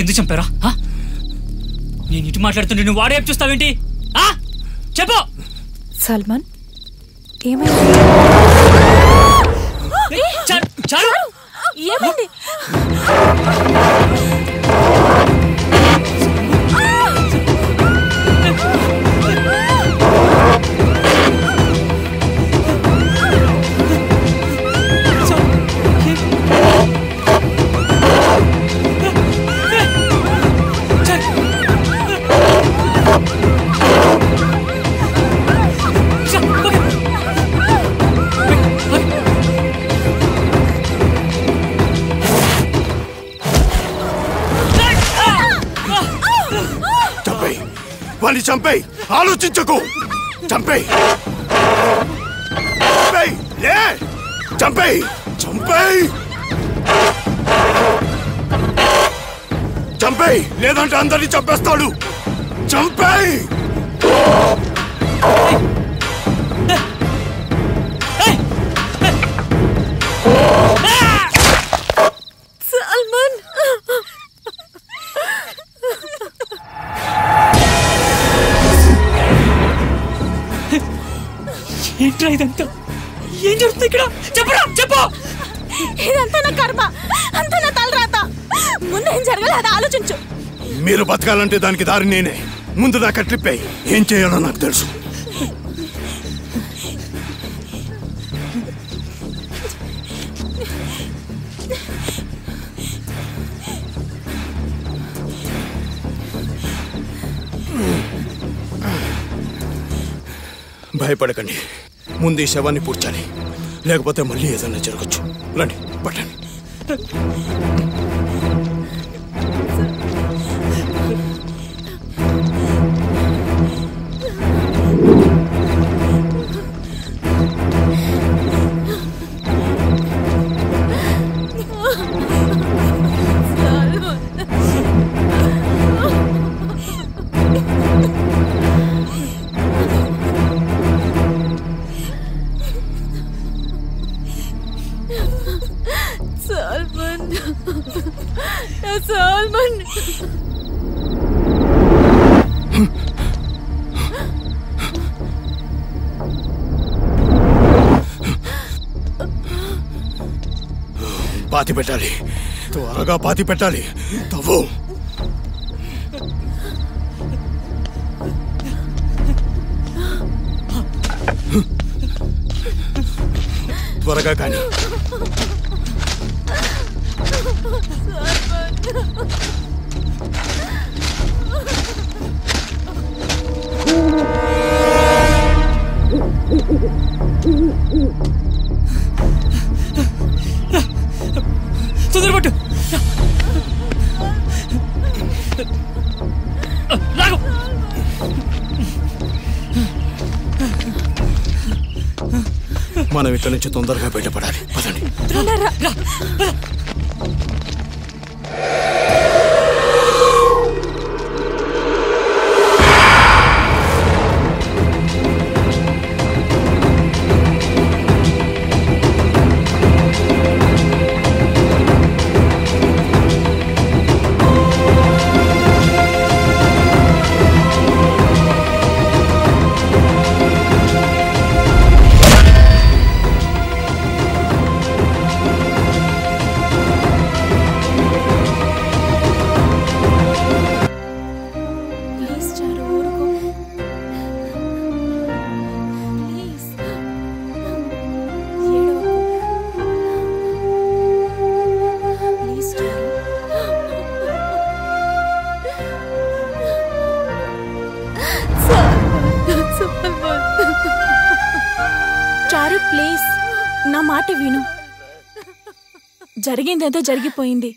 ఎందుకు చంపారా? నేను ఇటు మాట్లాడుతుంటే నువ్వు వాడే చూస్తావేంటి? ఆ? చెప్పు! సల్మాన్ ఏమైంది? చాలు! ఏమైంది? చంపేయి ఆలోచించకు. చంపేయి చంపేయి లే చంపేయి చంపేయి చంపేయి లేదంటే అందరినీ చంపేస్తాడు. చంపేయి మీరు బతకాలంటే దానికి దారి నేనే. ముందు దాకా ట్రిప్ అయ్యి ఏం చేయాలో నాకు తెలుసు. భయపడకండి. ముందు ఈ శవాన్ని పూడ్చాలి. లేకపోతే మళ్ళీ ఏదైనా జరగచ్చు. రండి పట్టండి. పాతి పెట్టాలి. తవ్వు. త్వరగా కానీ. మనం ఇక్కడి నుంచి తొందరగా బయటపడాలి పదండి జరిగిందేదో జరిగిపోయింది.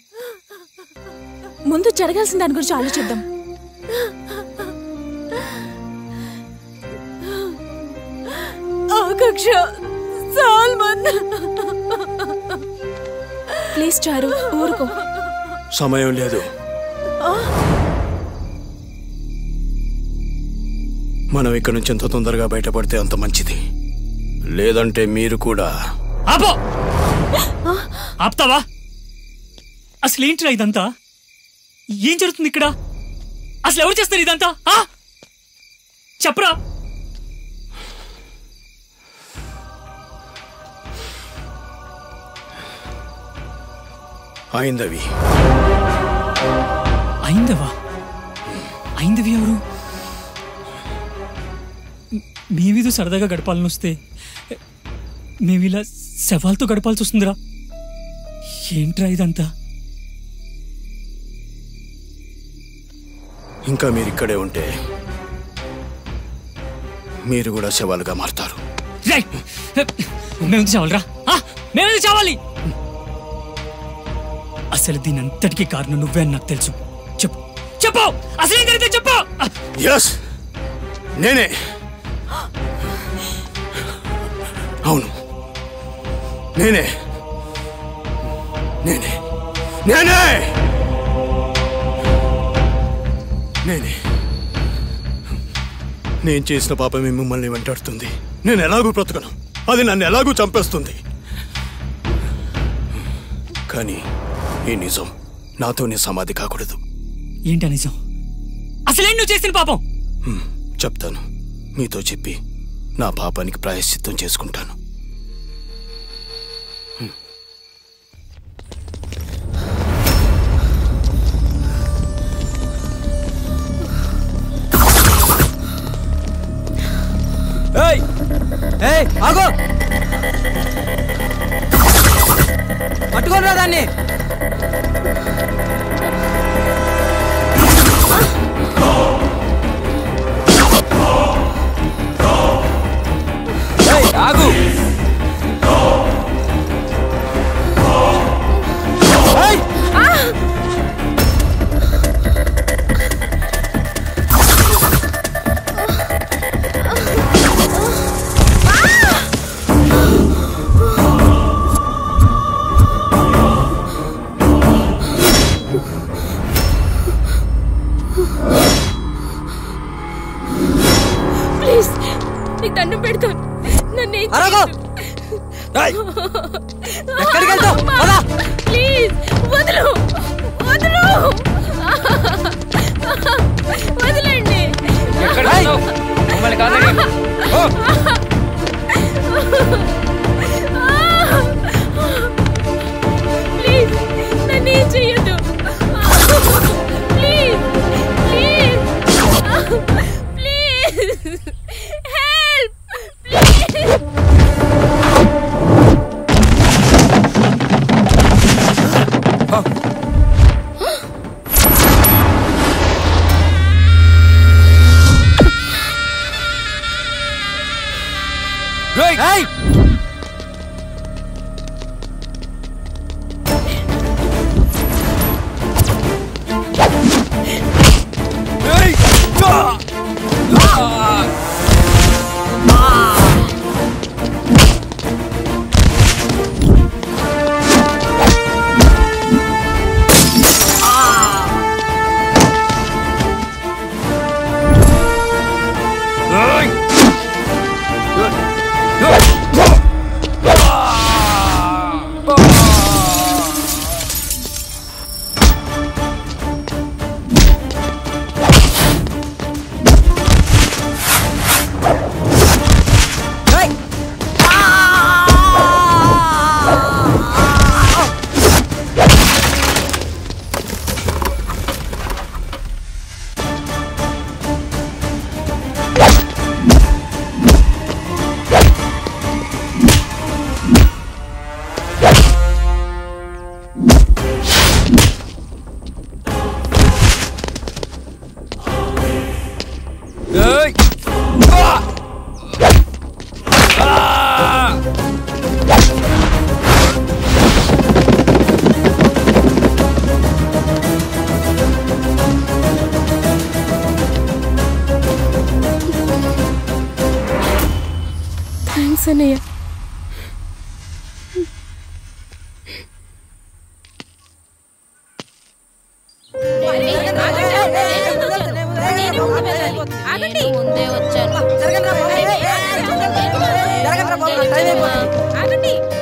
ముందు జరగాల్సిన దాని గురించి ఆలోచిద్దాం. ప్లీజ్ చారు ఊరుకో. సమయం లేదు. మనం ఇక్కడి నుంచి ఎంత తొందరగా బయటపడితే అంత మంచిది. లేదంటే మీరు కూడా. ఆపో! ఆపుతావా? అసలు ఏంటిరా ఇదంతా? ఏం జరుగుతుంది ఇక్కడ? అసలు ఎవరు చేస్తారు ఇదంతా? చెప్పరా? అయిందవి అయిందవా అయిందవి ఎవరు? మేమేదో సరదాగా గడపాలని వస్తే మేము ఇలా శవాలతో గడపాల్సి వస్తుందిరా. ఏంట్రా ఇదంతా? ఇంకా మీరు ఇక్కడే ఉంటే మీరు కూడా శవాలుగా మారతారు. రైట్ మేము చావాలరా? మేము చావాలి? అసలు దీని అంతటికీ కారణం నువ్వే అని నాకు తెలుసు. చెప్పు. చెప్పు! అసలు ఏం జరిగితే చెప్పు! ఎస్ నేనే. అవును. నేనే. నేనే. నేనే! నేనే. నేను చేసిన పాపమే మిమ్మల్ని వెంటాడుతుంది. నేను ఎలాగూ బ్రతకను. అది నన్ను ఎలాగూ చంపేస్తుంది. కానీ ఈ నిజం నాతోనే సమాధి కాకూడదు. ఏంటా నిజం? అసలేం నువ్వు చేసిన పాపం? చెప్తాను. మీతో చెప్పి నా పాపానికి ప్రాయశ్చిత్తం చేసుకుంటాను. ఏయ్ ఆగో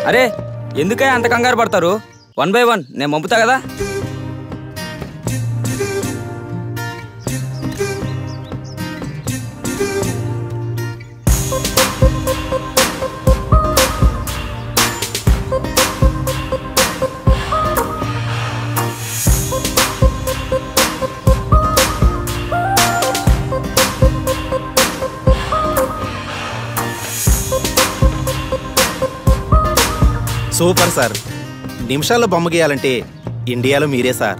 అరే ఎందుకయ్యా అంత కంగారు పడతారు? వన్ బై వన్ నేను పంపుతా కదా? Super sir. నిమిషాల్లో బొమ్మ గీయాలంటే ఇండియాలో మీరే సార్.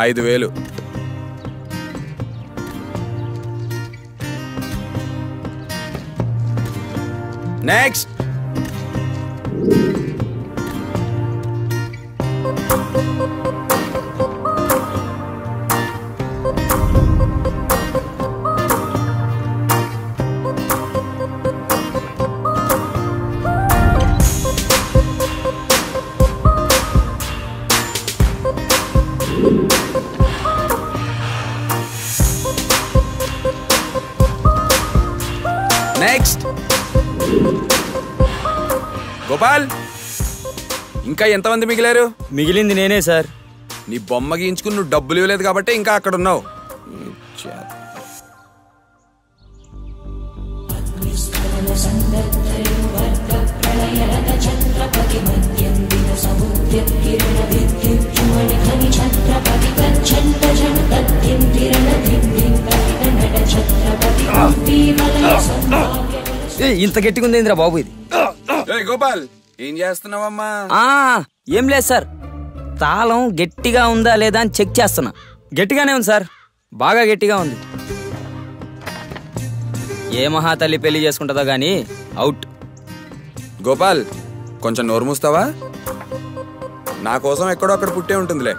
ఐదు వేలు. నెక్స్ట్. ఇంకా ఎంతమంది మిగిలారు? మిగిలింది నేనే సార్. నీ బొమ్మ గీయించుకుని నువ్వు డబ్బులు ఇవ్వలేదు కాబట్టి ఇంకా అక్కడ ఉన్నావు ఇంత గట్టిగా ఉంది ఏందిరా బాబు ఇది? గోపాల్ ఏం చేస్తున్నావమ్మా? ఆ ఏం లేదు సార్. తాళం గట్టిగా ఉందా లేదా అని చెక్ చేస్తున్నా. గట్టిగానే ఉంది సార్. బాగా గట్టిగా ఉంది. ఏ మహాతల్లి పెళ్ళి చేసుకుంటుందో గానీ అవుట్ గోపాల్ కొంచెం నోరు మూస్తావా? నా కోసం ఎక్కడో అక్కడ పుట్టే ఉంటుందిలే.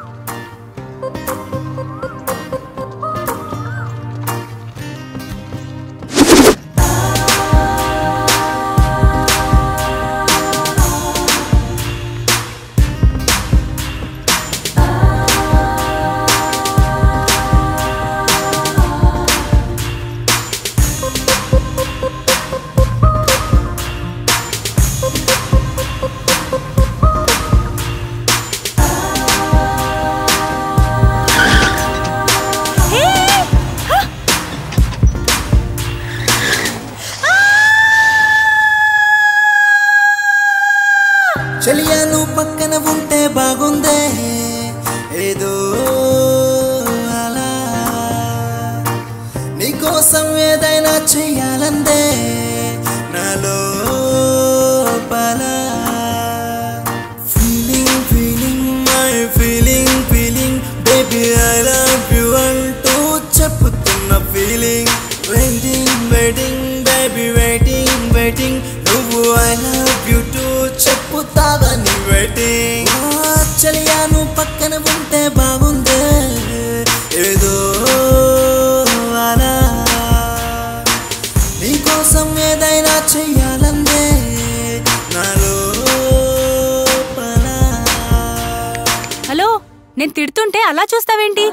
నేను తిడుతుంటే అలా చూస్తావేంటి?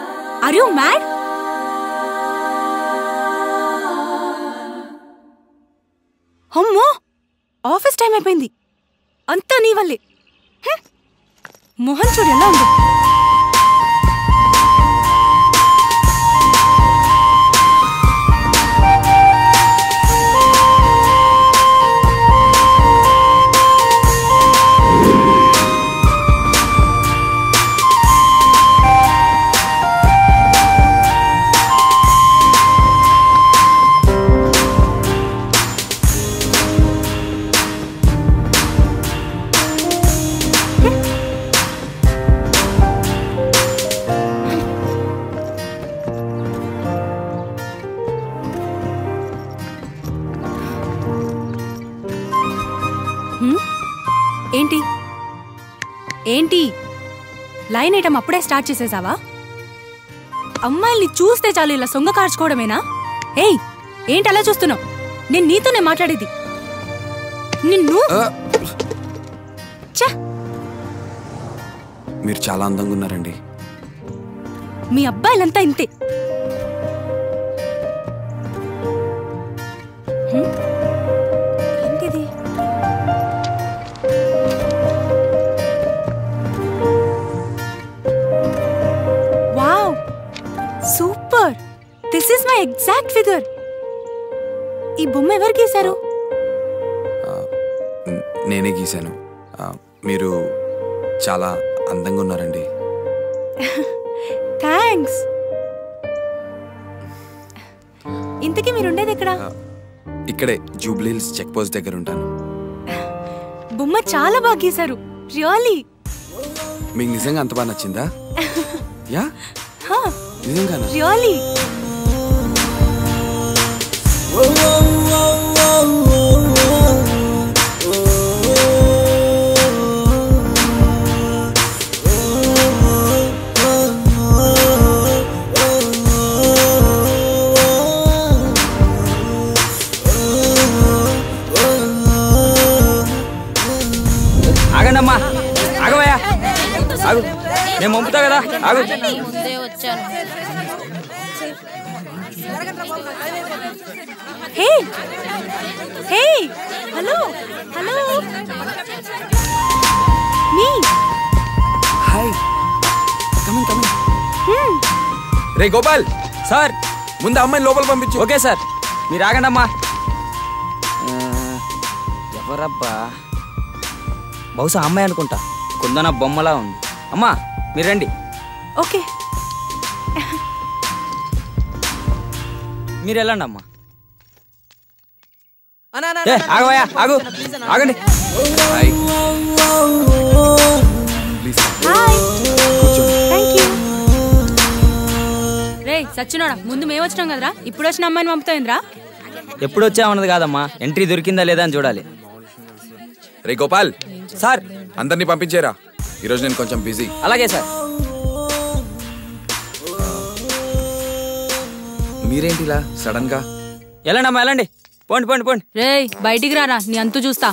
ఆర్ యు మ్యాడ్ అమ్మో! ఆఫీస్ టైం అయిపోయింది. అంతా నీ వల్లే. హ్మ్. మోహన్ చూడు ఎలా ఉంది. ఏంటి? లైన్ ఐటమ్ అప్పుడే స్టార్ట్ చేసేసావా? అమ్మాయిల్ని చూస్తే చాలు ఇలా సొంగ కార్చుకోవడమేనా ఏయ్ ఏంటి అలా చూస్తున్నావు? నేను నీతోనే మాట్లాడేది. నిన్ను! మీరు చాలా అందంగా ఉన్నారండి. మీ అబ్బాయిలంతా ఇంతే. My exact figure. ఈ బొమ్మ ఎవరు గీశారు? నేనే గీశాను. మీరు చాలా అందంగా ఉన్నారండి. థ్యాంక్స్ ఇంతకీ మీరు ఉండేది ఎక్కడ ఇక్కడే జూబ్లీ హిల్స్ చెక్ పోస్ట్ దగ్గర ఉంటాను. బొమ్మ చాలా బాగా గీశారు. రియలీ మీకు నిజంగా అంత బాగా నచ్చిందా? యా? నిజంగానా? రియలీ ఆగండమ్మా. ఆగవయ్యా. ఆగు. నేను పంపుతా కదా. ఆగు. ముందే వచ్చాను. Hey hey hello hello. Me? Hi come on come on. Ray Gopal sir ముందు అమ్మాయిని లోపల పంపించు. Okay sir. మీరు ఆగండమ్మా. ఎవరబ్బా? బహుశా అమ్మాయి అనుకుంటా. కుందన బొమ్మలా ఉంది. అమ్మా మీరు రండి. ఓకే. మీరు వెళ్ళండి అమ్మా ఆగవయ్యా ఆగు ఆగండి రే సచ్చినోడా ముందు మేము వచ్చినాం కదరా ఇప్పుడు వచ్చిన అమ్మాయిని పంపుతాయిందిరా ఎప్పుడు వచ్చా ఉన్నది కాదమ్మా ఎంట్రీ దొరికిందా లేదా అని చూడాలి రే గోపాల్ సార్ అందరినీ పంపించేరా ఈరోజు నేను కొంచెం బిజీ అలాగే సార్ మీరేంటి ఇలా సడన్గా వెళ్ళండి అమ్మా వెళ్ళండి పోండి పోండి పోండి. రేయ్ బయటికి రారా నీ అంతు చూస్తా.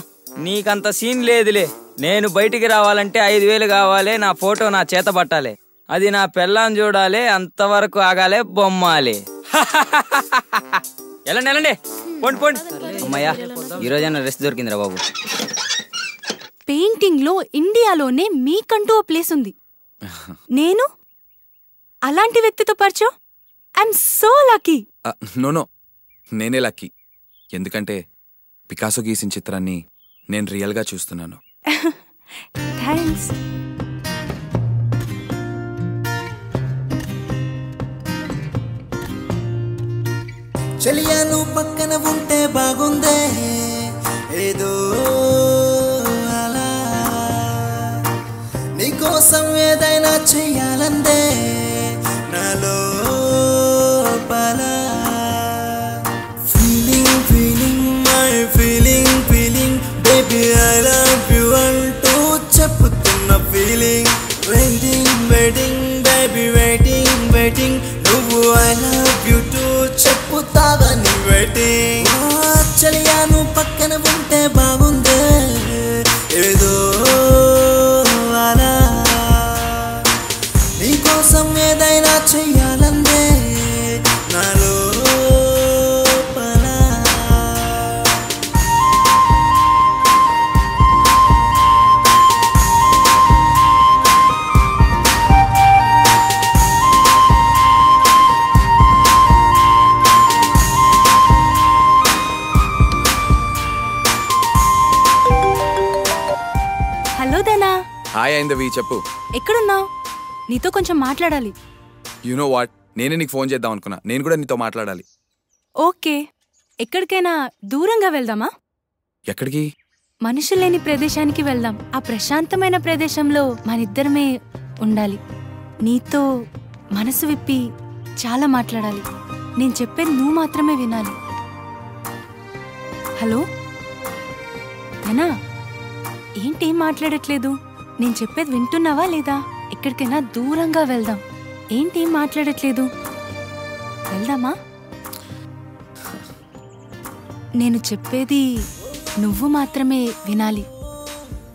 నీకంత సీన్ లేదులే. నేను బయటికి రావాలంటే ఐదు వేలు కావాలి నా ఫోటో నా చేత పట్టాలి. అది నా పెళ్ళాం చూడాలి అంతవరకు ఆగాలే బొమ్మాలి. వెళ్ళండి వెళ్ళండి పోండి పోండి. అమ్మయ్యా ఈరోజైనా రెస్ట్ దొరికిందిరా బాబు. పెయింటింగ్లో ఇండియాలోనే మీకంటూ ఓ ప్లేస్ ఉంది. నేను అలాంటి వ్యక్తితో పరిచయం? I'm so lucky. No no. నేనే లక్కీ. ఎందుకంటే పికాసో గీసిన చిత్రాన్ని నేను రియల్గా చూస్తున్నాను. థ్యాంక్స్ చెలియా నువ్వు పక్కన ఉంటే బాగుందే. ఏదో అలా. నీకోసం ఏదైనా చెయ్యాలందే నాలో వెయిటింగ్ వెయిటింగ్ నువ్వు ఐ లవ్ యూ టూ చెప్పుతావని వెయిటింగ్ చలియా పక్కన ఉంటే బాగుంది. అయిందవి చెప్పు. ఎక్కడున్నావు? నీతో కొంచెం మాట్లాడాలి. యు నో వాట్ నేనే నీకు ఫోన్ చేద్దాం అనుకున్నా. నేను కూడా నీతో మాట్లాడాలి. ఓకే. ఎక్కడికైనా దూరంగా వెళ్దామా? ఎక్కడికి? మనుషులు లేని ప్రదేశానికి వెళ్దాం. ఆ ప్రశాంతమైన ప్రదేశంలో మనిద్దరమే ఉండాలి. నీతో మనసు విప్పి చాలా మాట్లాడాలి. నేను చెప్పేది నువ్వు మాత్రమే వినాలి. హలో? అనా? ఏంటి మాట్లాడట్లేదు? నేను చెప్పేది వింటున్నావా లేదా? ఎక్కడికైనా దూరంగా వెళ్దాం. ఏంటి మాట్లాడట్లేదు? వెళ్దామా? నేను చెప్పేది నువ్వు మాత్రమే వినాలి.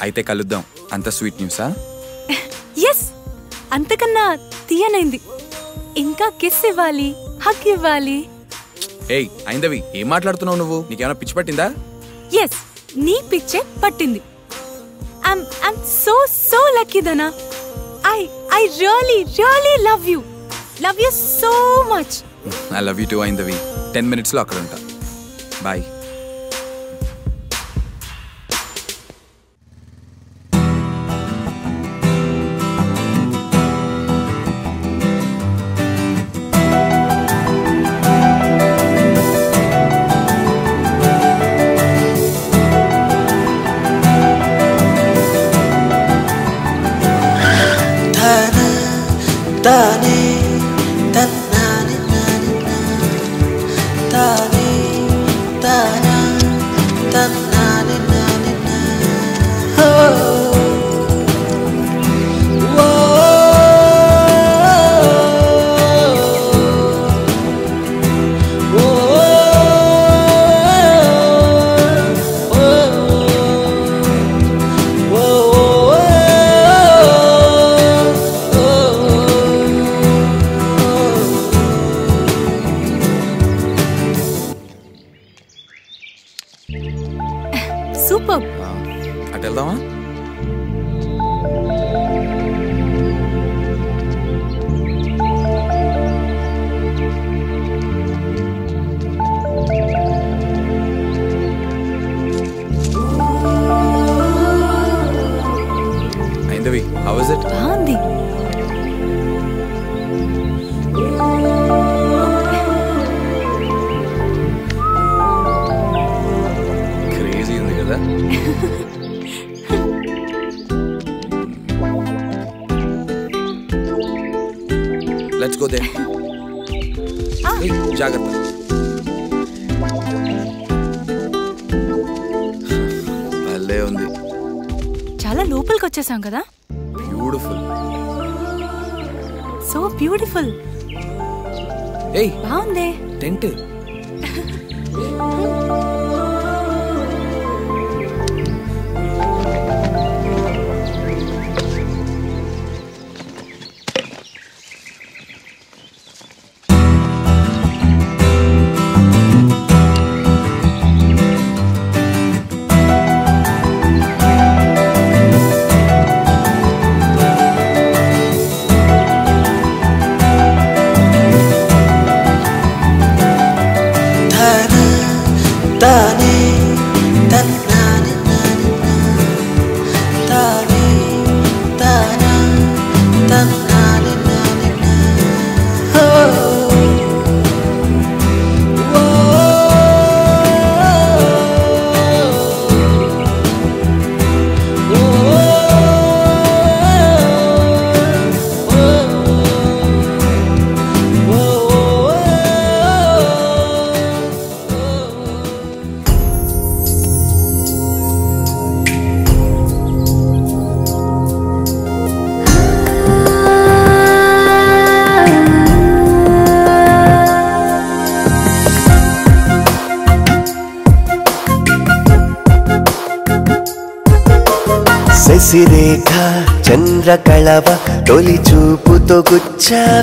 అయితే కలుద్దాం. అంత స్వీట్ న్యూసా? ఎస్! అంతకన్నా తీయనైంది. ఇంకా కిస్ ఇవ్వాలి హక్ ఇవ్వాలి. ఏయ్ అయిందవి ఏం మాట్లాడుతున్నావు నువ్వు? నీకేమైనా పిచ్చి పట్టిందా? ఎస్ నీ పిచ్చే పట్టింది. I'm I'm so so lucky దనా I I really really love you love you so much I love you too Haindavi ten మినిట్స్లో అక్కడ ఉంటా. బాయ్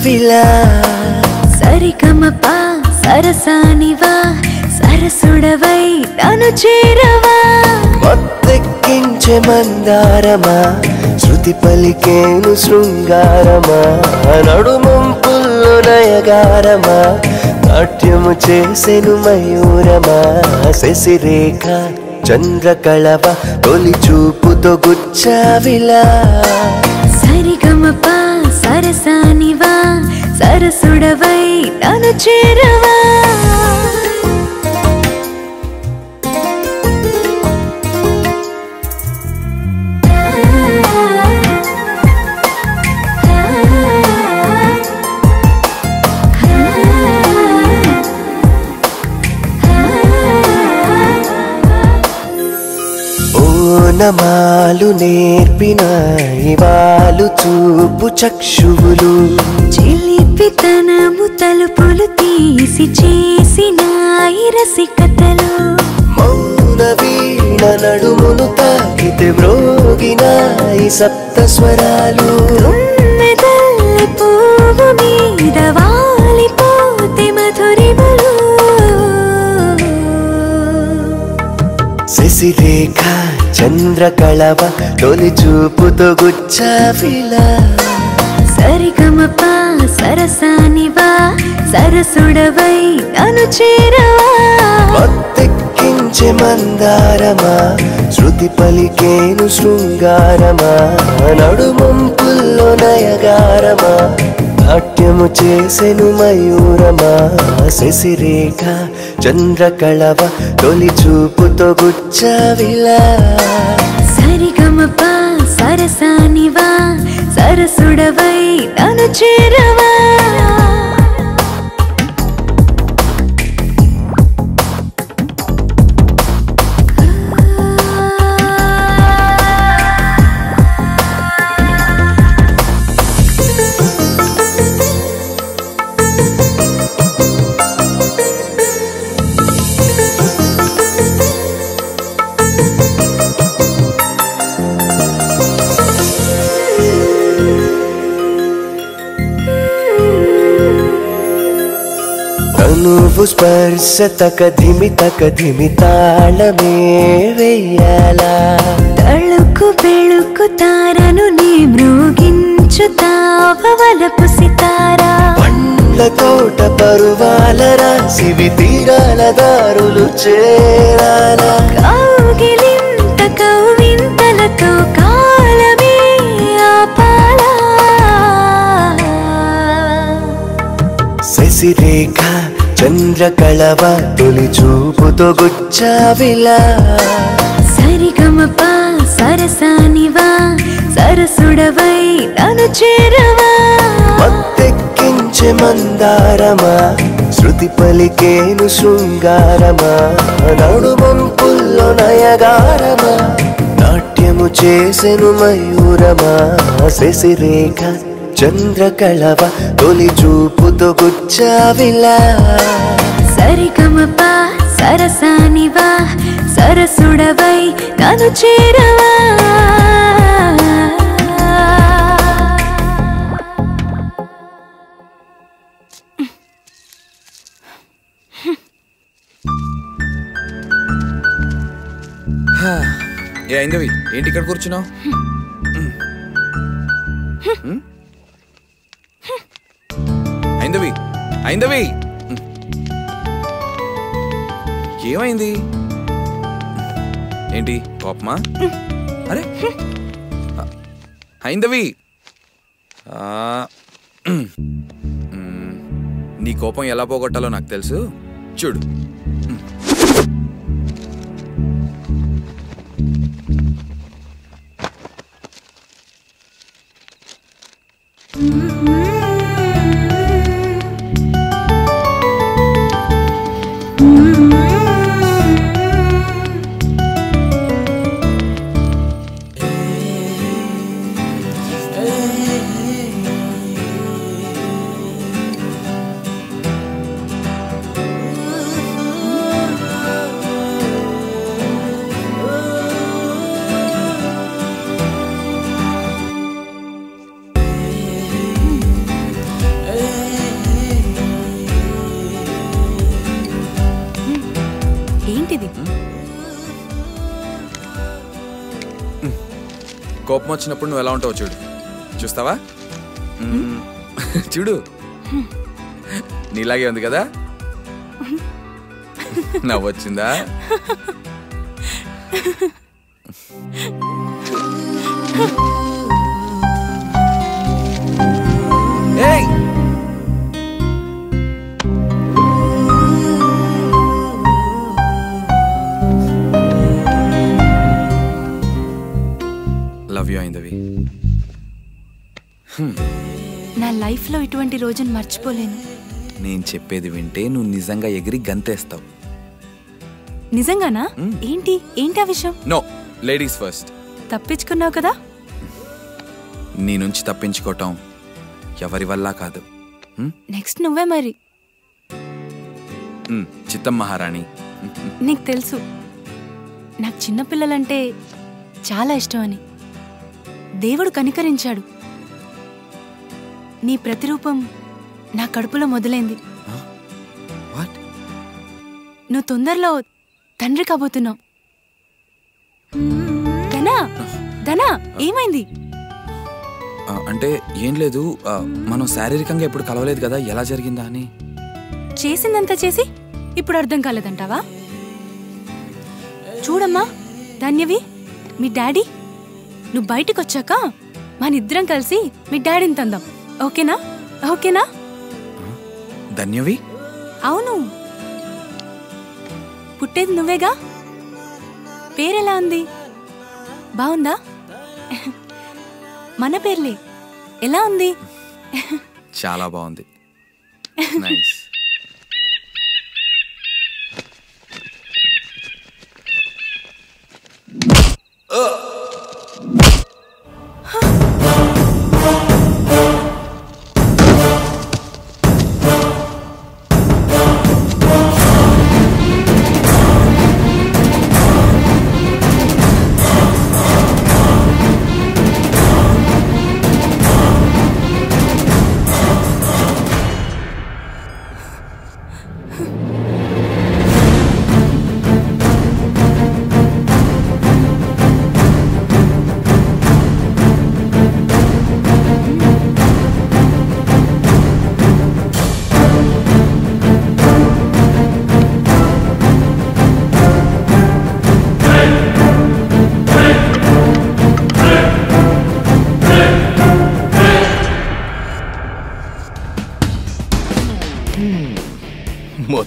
గుచ్చావిలా సరిగమప సరసానివా సరసుడవై నన్ను చేరవా? మత్తెక్కించే మందారమా శృతి పలికేను శృంగారమా నడుమంపుల్లో నయగారమా నాట్యము చేసెను మయూరమా శశిరేఖ చంద్రకళవ తొలి చూపుతో గుచ్చావిలా. సరిగమప సరసుడవై నన్ను చేరవా? ఓనమాలు నేర్పిన ఇవాలు చూపు చక్షువులు. చిలిపితనము తలుపులు తీసి చేసిన రసికతలు. మౌన వీణ నడుమును తాకితే మ్రోగిన సప్త స్వరాలు. పువ్వు మీద వాలిపోతే మధురిమలు. శశిరేఖ చంద్రకళవ తొలి చూపుతో గుచ్చావిలా. సరిగమప సరసానివా సరసుడవై నన్ను చేరవా? మత్తెక్కించే మందారమా శృతి పలికేను శృంగారమా నడుమంపుల్లో నయగారమా నాట్యము చేసెను మయూరమా శశిరేఖ చంద్రకళవ తొలి చూపుతో గుచ్చావిలా. సరిగమప సరసానివా సరసుడవై నన్ను చేరవా? తనువు స్పర్శ తక ధిమి తక ధిమి తాళమే వెయ్యాలా? తళుకు బెళుకు తారను నీ మృగించుతావ వలపు సితారా? పండ్ల తోట పరువాల రాసివి తీరాల దారులు చేరాల. కౌగిలింత కౌవింతలతో కాలమే ఆపాలా? శశిరేఖ చంద్రకళవ తొలి చూపుతో గుచ్చావిలా. సరిగమప సరసానివా సరసుడవై నన్ను చేరవా? మత్తెక్కించే మందారమా శృతి పలికేను శృంగారమా నడుమంపుల్లో నయగారమా నాట్యము చేసెను మయూరమా శశిరేఖ చంద్రకళవ తొలి చూపుతో గుచ్చావిలా. సరిగమప సరసానివా సరసుడవై నన్ను చేరవా. హా. ఏ ఐందవి ఏంటి ఇక్కడ కూర్చున్నావు? అయిందవి ఏమైంది? ఏంటి కోపమా? అరే. ఐందవి. నీ కోపం ఎలా పోగొట్టాలో నాకు తెలుసు. చూడు. ఏంటిది వచ్చినప్పుడు నువ్వు ఎలా ఉంటావు చూడు. చూస్తావా. చూడు. నీలాగే ఉంది కదా? నవ్వొచ్చిందా? రోజును మర్చిపోలేను. నేను చెప్పేది వింటే నువ్వు నిజంగా ఎగిరి గంతేస్తావు. నిజంగానా? ఏంటి? ఏంటి ఆ విషయం? No ladies first. తప్పించుకున్నావు కదా? నీ నుంచి తప్పించుకోవటం ఎవరి వల్ల కాదు. నెక్స్ట్ నువ్వే మరి. చిత్తం మహారాణి. నీకు తెలుసు నాకు చిన్నపిల్లలంటే చాలా ఇష్టం అని దేవుడు కనికరించాడు. నీ ప్రతిరూపం నా కడుపులో మొదలైంది. నువ్వు తొందరలో తండ్రి కాబోతున్నావు. ధనా ధనా ఏమైంది? అంటే ఏం లేదు మనం శారీరకంగా ఎప్పుడు కలవలేదు కదా ఎలా జరిగిందా అని. చేసిందంతా చేసి ఇప్పుడు అర్థం కాలేదంటావా? చూడమ్మా ధన్యవి మీ డాడీ నువ్వు బయటికి వచ్చాక మన ఇద్దరం కలిసి మీ డాడీని తందాం. ఓకేనా? ఓకేనా? ధన్యవి? అవును. పుట్టేది నువ్వేగా? పేరెలా ఉంది? బాగుందా? మన పేర్లే. ఎలా ఉంది? చాలా బాగుంది. నైస్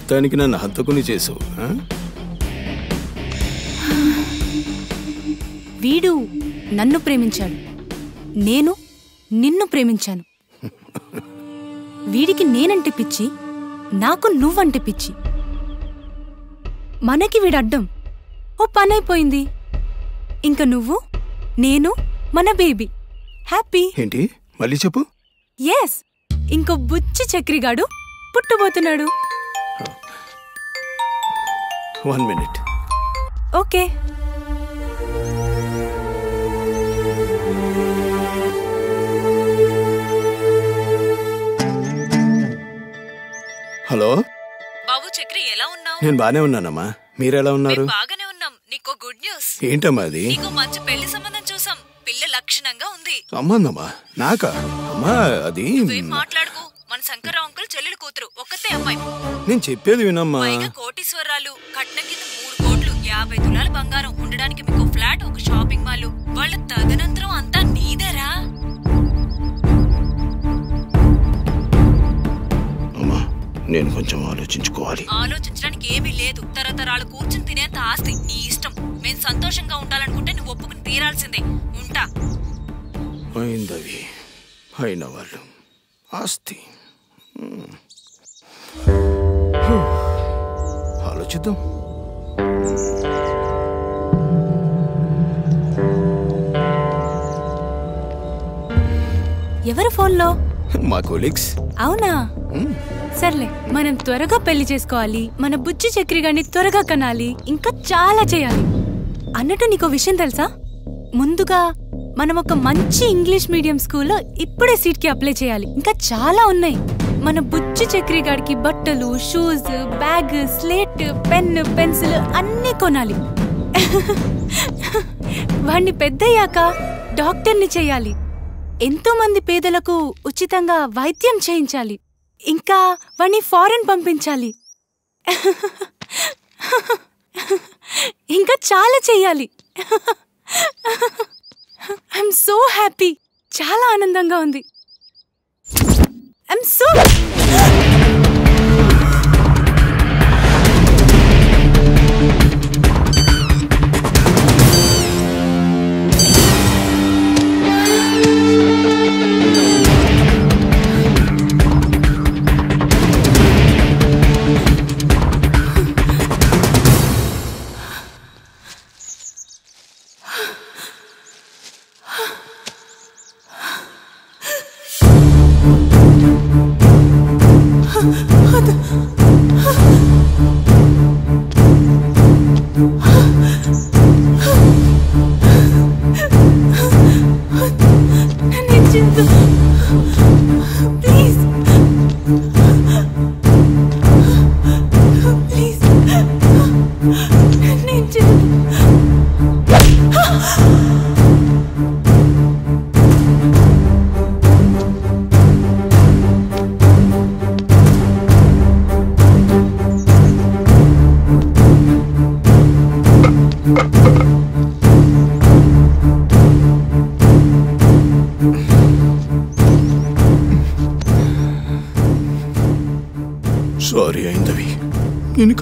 మొత్తానికి నన్ను హంతకుని చేసావు? వీడు నన్ను ప్రేమించాడు. నేను నిన్ను ప్రేమించాను. వీడికి నేనంటే పిచ్చి నాకు నువ్వంటే పిచ్చి. మనకి వీడు అడ్డం ఓ పనైపోయింది. ఇంక నువ్వు నేను మన బేబీ. హ్యాపీ. ఏంటి? మళ్ళీ చెప్పు. ఎస్ ఇంకో బుచ్చి చక్రిగాడు పుట్టబోతున్నాడు. One minute. ఓకే. హలో? బాబు చక్రి ఎలా ఉన్నావు? నేను బానే ఉన్నానమ్మా. మీరెలా ఉన్నారు? బాగానే ఉన్నాం. నీకో గుడ్ న్యూస్. ఏంటమ్మా అది? నీకు మంచి పెళ్ళి సంబంధం చూసాం. పిల్ల లక్షణంగా ఉంది. సంబంధమా? నాకా? అమ్మా అది నువ్వేం మాట్లాడుకో? మన శంకర్రావు అంకుల్ చెల్లెలు కూతురు ఒక్కతే అమ్మాయి. నేను చెప్పేది వినమ్మా. పైగా కోటీశ్వరాలు కట్నం కింద మూడు కోట్లు యాభై తులాల బంగారం ఉండడానికి మీకు ఫ్లాట్ ఒక షాపింగ్ మాల్. వాళ్ళ తదనంతరం అంతా నీదేరా? నేను కొంచెం ఆలోచించుకోవాలి. ఆలోచించడానికి ఏమీ లేదు. తరతరాలు కూర్చుని తినేంత ఆస్తి నీ ఇష్టం. మేము సంతోషంగా ఉండాలనుకుంటే నువ్వు ఒప్పుకుని తీరాల్సిందే. ఉంటా. అయిందవి అయిన వాళ్ళు. ఆస్తి. ఆలోచిద్దాం. ఎవరు ఫోన్లో? మా కొలీగ్స్. అవునా? సర్లే మనం త్వరగా పెళ్ళి చేసుకోవాలి. మన బుజ్జి చక్రిగాని త్వరగా కనాలి. ఇంకా చాలా చేయాలి. అన్నట్టు నీకో విషయం తెలుసా? ముందుగా మనం ఒక మంచి ఇంగ్లీష్ మీడియం స్కూల్లో ఇప్పుడే సీట్కి అప్లై చేయాలి. ఇంకా చాలా ఉన్నాయి. మన బుజ్జి చక్రిగాడికి బట్టలు shoes bag slate pen pencil అన్నీ కొనాలి. వాణ్ణి పెద్దయ్యాక డాక్టర్ని చేయాలి. ఎంతో మంది పేదలకు ఉచితంగా వైద్యం చేయించాలి. ఇంకా వాణ్ణి ఫారెన్ పంపించాలి. ఇంకా చాలా చెయ్యాలి ఐఎమ్ సో హ్యాపీ. చాలా ఆనందంగా ఉంది. I'm so...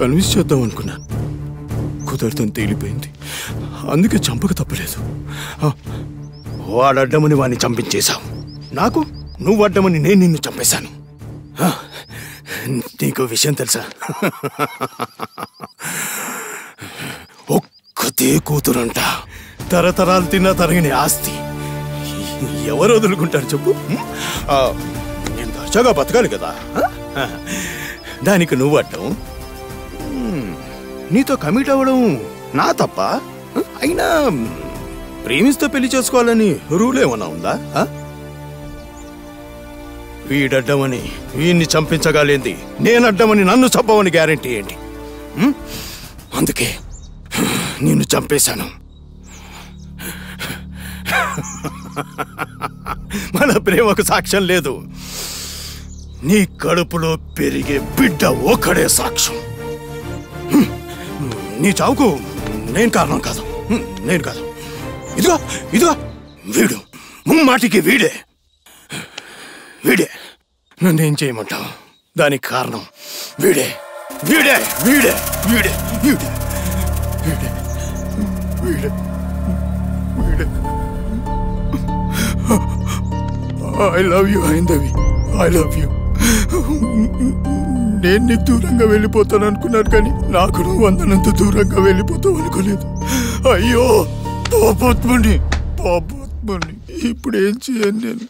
కన్విన్స్ చేద్దాం అనుకున్నా. కుదరదని తేలిపోయింది. అందుకే చంపక తప్పలేదు. వాడడ్డమని వాడిని చంపించేశావు. నాకు నువ్వు అడ్డమని నేను నిన్ను చంపేశాను. నీకు విషయం తెలుసా? ఒక్కతే కూతురంట. తరతరాలు తిన్నా తరగని ఆస్తి. ఎవరు వదులుకుంటారు చెప్పు? నేను దర్జాగా బతకాలి కదా. దానికి నువ్వు అడ్డం. నీతో కమిట్ అవ్వడం నా తప్ప? అయినా ప్రేమిస్తే పెళ్ళి చేసుకోవాలని రూల్ ఏమన్నా ఉందా? వీడడ్డమని వీణ్ణి చంపించగలేంది. నేనడ్డమని నన్ను చంపవని గ్యారంటీ ఏంటి? అందుకే నిన్ను చంపేశాను. మన ప్రేమకు సాక్ష్యం లేదు. నీ కడుపులో పెరిగే బిడ్డ ఒక్కడే సాక్ష్యం. నీ చావుకు నేను కారణం కాదు. నేను కాదు. ఇదిగో ఇదిగో వీడు. ముమ్మాటికి వీడే. వీడే. నన్నేం చేయమంటావు? దానికి కారణం వీడే. వీడే వీడే వీడే వీడే. వీడే. వీడే. వీడే. I love you Haindavi I love you నేను నీకు దూరంగా వెళ్ళిపోతాను అనుకున్నాను కానీ నాకు నువ్వు అందనంత దూరంగా వెళ్ళిపోతావు అనుకోలేదు. అయ్యో పాపాత్మని పాపాత్మని. ఇప్పుడు ఏం చేయను నేను?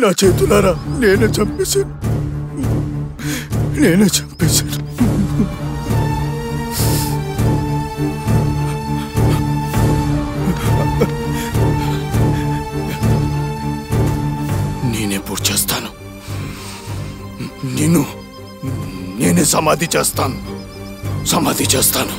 నా చేతులారా నేనే చంపేశాను. నేనే చంపేశాను. నేనే పూర్తి చేస్తాను. నిన్ను నేనే సమాధి చేస్తాను. సమాధి చేస్తాను.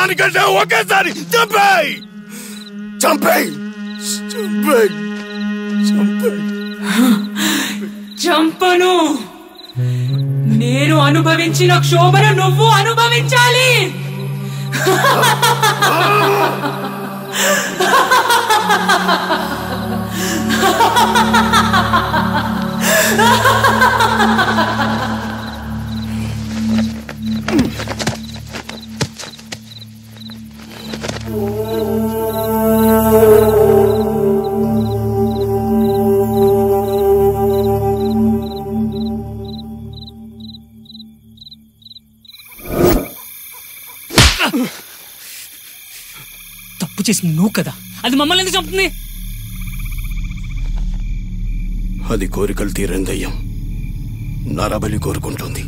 చచ్చేదానికంటే ఒకేసారి చంపేయి! చంపేయి! చంపేయి! చంపేయి! చంపను! నేను అనుభవించిన క్షోభను నువ్వు చేసింది నువ్వు కదా. అది మమ్మల్ని ఎందుకు చంపుతుంది? అది కోరికలు తీరని దయ్యం నరబలి కోరుకుంటుంది.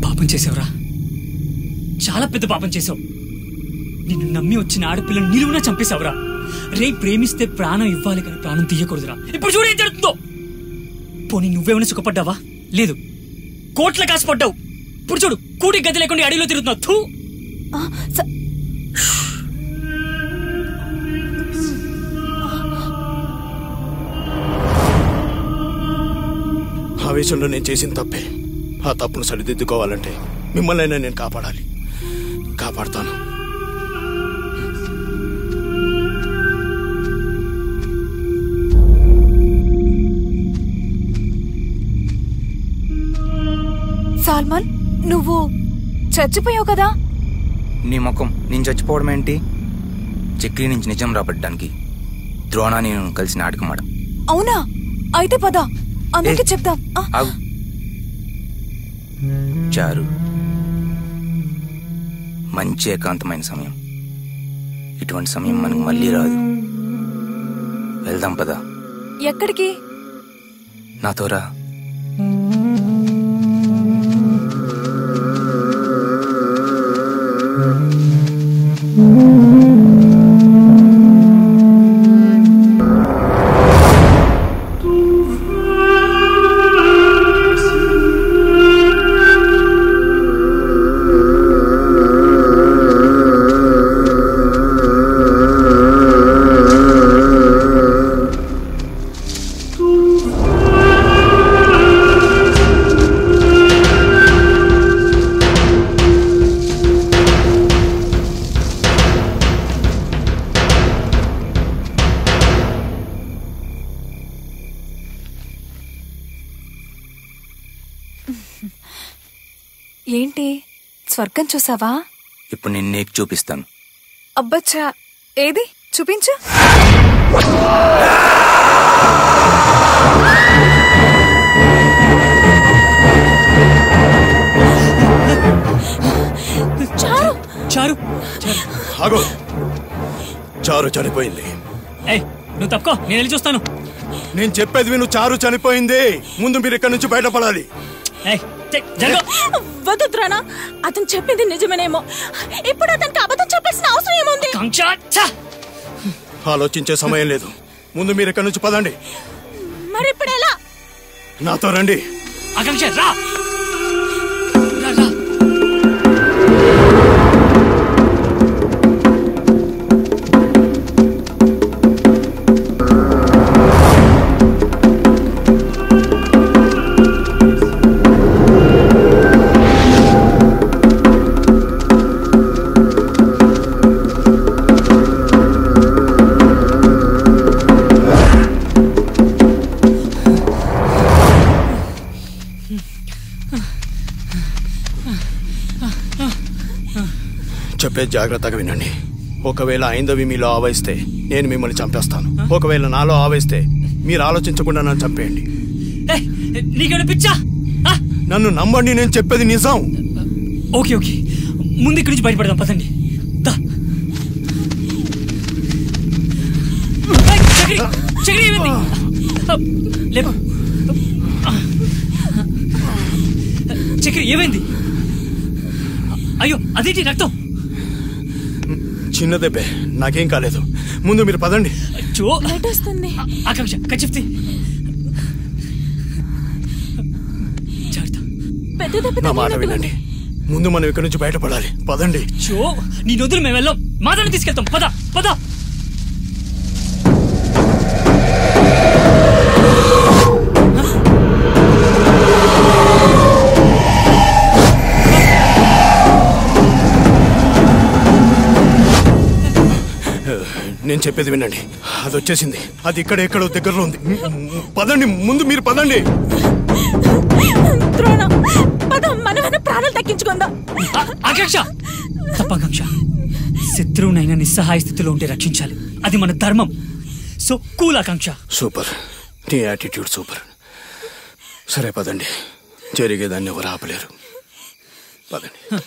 పాపం చేసావురా? చాలా పెద్ద పాపం చేసావు. నిన్ను నమ్మి వచ్చిన ఆడపిల్లని నిలువున చంపేశావురా? రే ప్రేమిస్తే ప్రాణం ఇవ్వాలి కానీ ప్రాణం తీయకూడదురా. ఇప్పుడు చూడు ఏం జరుగుతుందో. పోనీ నువ్వేమైనా సుఖపడ్డావా? లేదు. కోట్ల కాసు పడ్డావు. ఇప్పుడు చూడు కూడి గది లేకుండా అడవిలో తిరుగుతున్నావు. థూ! ఆవేశంలో నేను చేసిన తప్పే. ఆ తప్పును సరిదిద్దుకోవాలంటే మిమ్మల్నైనా నేను కాపాడాలి. కాపాడుతాను. సాల్మాన్ నువ్వు చచ్చిపోయావు కదా? నీ ముఖం నేను చచ్చిపోవడం ఏంటి? చక్రీ నుంచి నిజం రాబట్టడానికి ద్రోణ నేను కలిసి నాటకమాడ అవునా? అయితే పద. అందరికి చెప్దాం. ఆగు. చారు. మంచి ఏకాంతమైన సమయం. ఇటువంటి సమయం మనకు మళ్ళీ రాదు. వెళ్దాం పదా. ఎక్కడికి? నాతో స్వర్గం చూసావా? ఇప్పుడు నేను నీకు చూపిస్తాను. అబ్బచ్చా ఏది? చూపించు. చారు. చారు. ఆగో. చారు చనిపోయింది. ఏయ్ నువ్వు తప్పుకో నేను వెళ్ళి చూస్తాను. నేను చెప్పేది విను చారు చనిపోయింది. ముందు మీరు ఇక్కడి నుంచి బయటపడాలి. ఏయ్ జరగ. వద్దు ద్రోణ అతను చెప్పింది నిజమేనేమో. ఇప్పుడు అతనికి అబద్ధం చెప్పాల్సిన అవసరం ఏముంది? ఆలోచించే సమయం లేదు. ముందు మీరు ఇక్కడి నుంచి పదండి. మరి ఇప్పుడు ఎలా? నాతో రండి. ఆకాంక్ష రా! చెప్పేది జాగ్రత్తగా వినండి. ఒకవేళ ఐందవి మీలో ఆవహిస్తే నేను మిమ్మల్ని చంపేస్తాను. ఒకవేళ నాలో ఆవేస్తే మీరు ఆలోచించకుండా నన్ను చంపేయండి. నన్ను నమ్మండి నేను చెప్పేది నిజం. Okay okay. ముందు ఇక్కడి నుంచి బయటపడదాం పదండి. చక్రి ఏమైంది? అయ్యో అదేంటి రక్తం? చిన్న దెబ్బే. నాకేం కాలేదు. ముందు మీరు పదండి. చో వస్తుంది. ఆకాంక్ష దెబ్బ నా మాట వినండి. ముందు మనం ఇక్కడి నుంచి బయటపడాలి. పదండి. చో నీ నొద్దులు మేము వెళ్ళాం. మాధవని తీసుకెళ్తాం. పద పద. నేను చెప్పేది వినండి. అది వచ్చేసింది. అది ఇక్కడ ఎక్కడో దగ్గరలో ఉంది. పదండి ముందు మీరు పదండి. ప్రాణాలు దక్కించుకుందాం? ఆకాంక్ష! తప్పాకాంక్ష. శత్రువునైనా నిస్సహాయ స్థితిలో ఉంటే రక్షించాలి. అది మన ధర్మం. So cool Akanksha. సూపర్. నీ యాటిట్యూడ్ సూపర్. సరే పదండి. జరిగేదాన్ని ఎవరు ఆపలేరు. పదండి.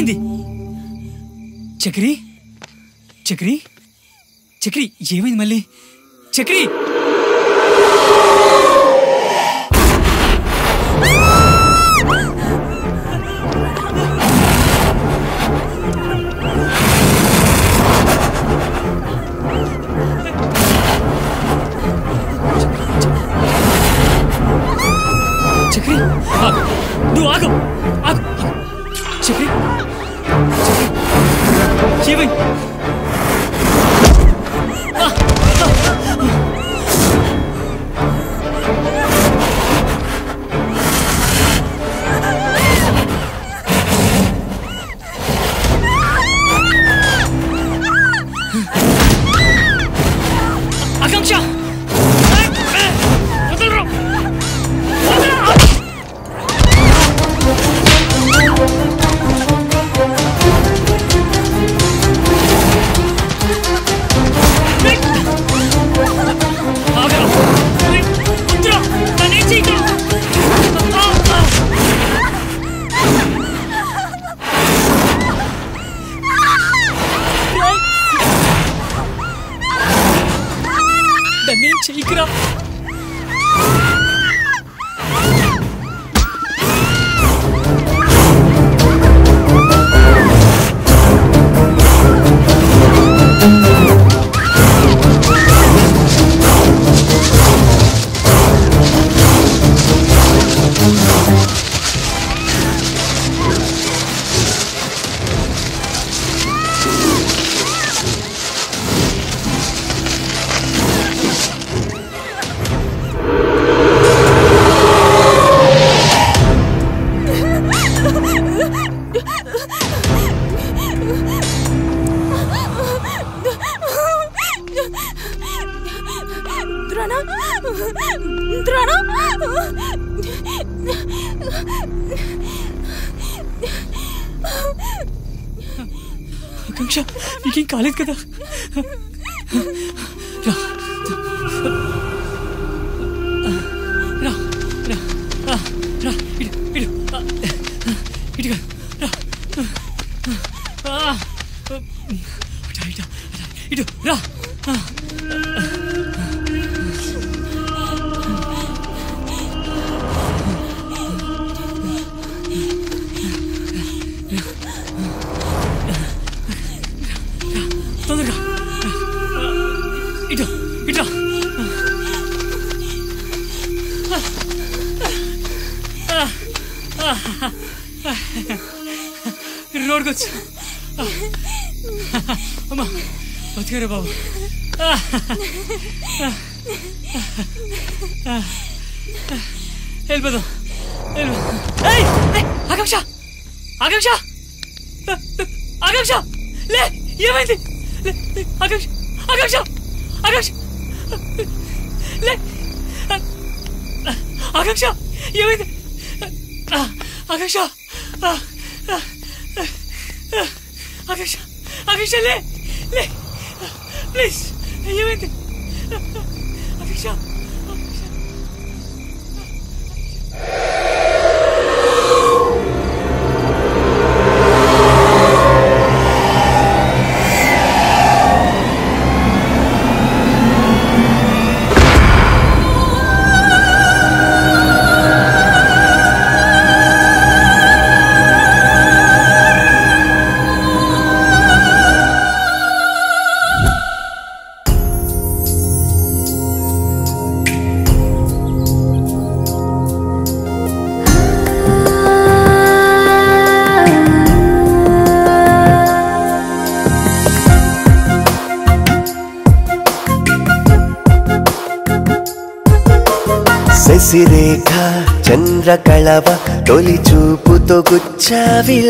చక్రి ఏమైంది? చక్రి? చక్రి? చక్రి ఏమైంది మళ్ళీ? చక్రి చక్రి!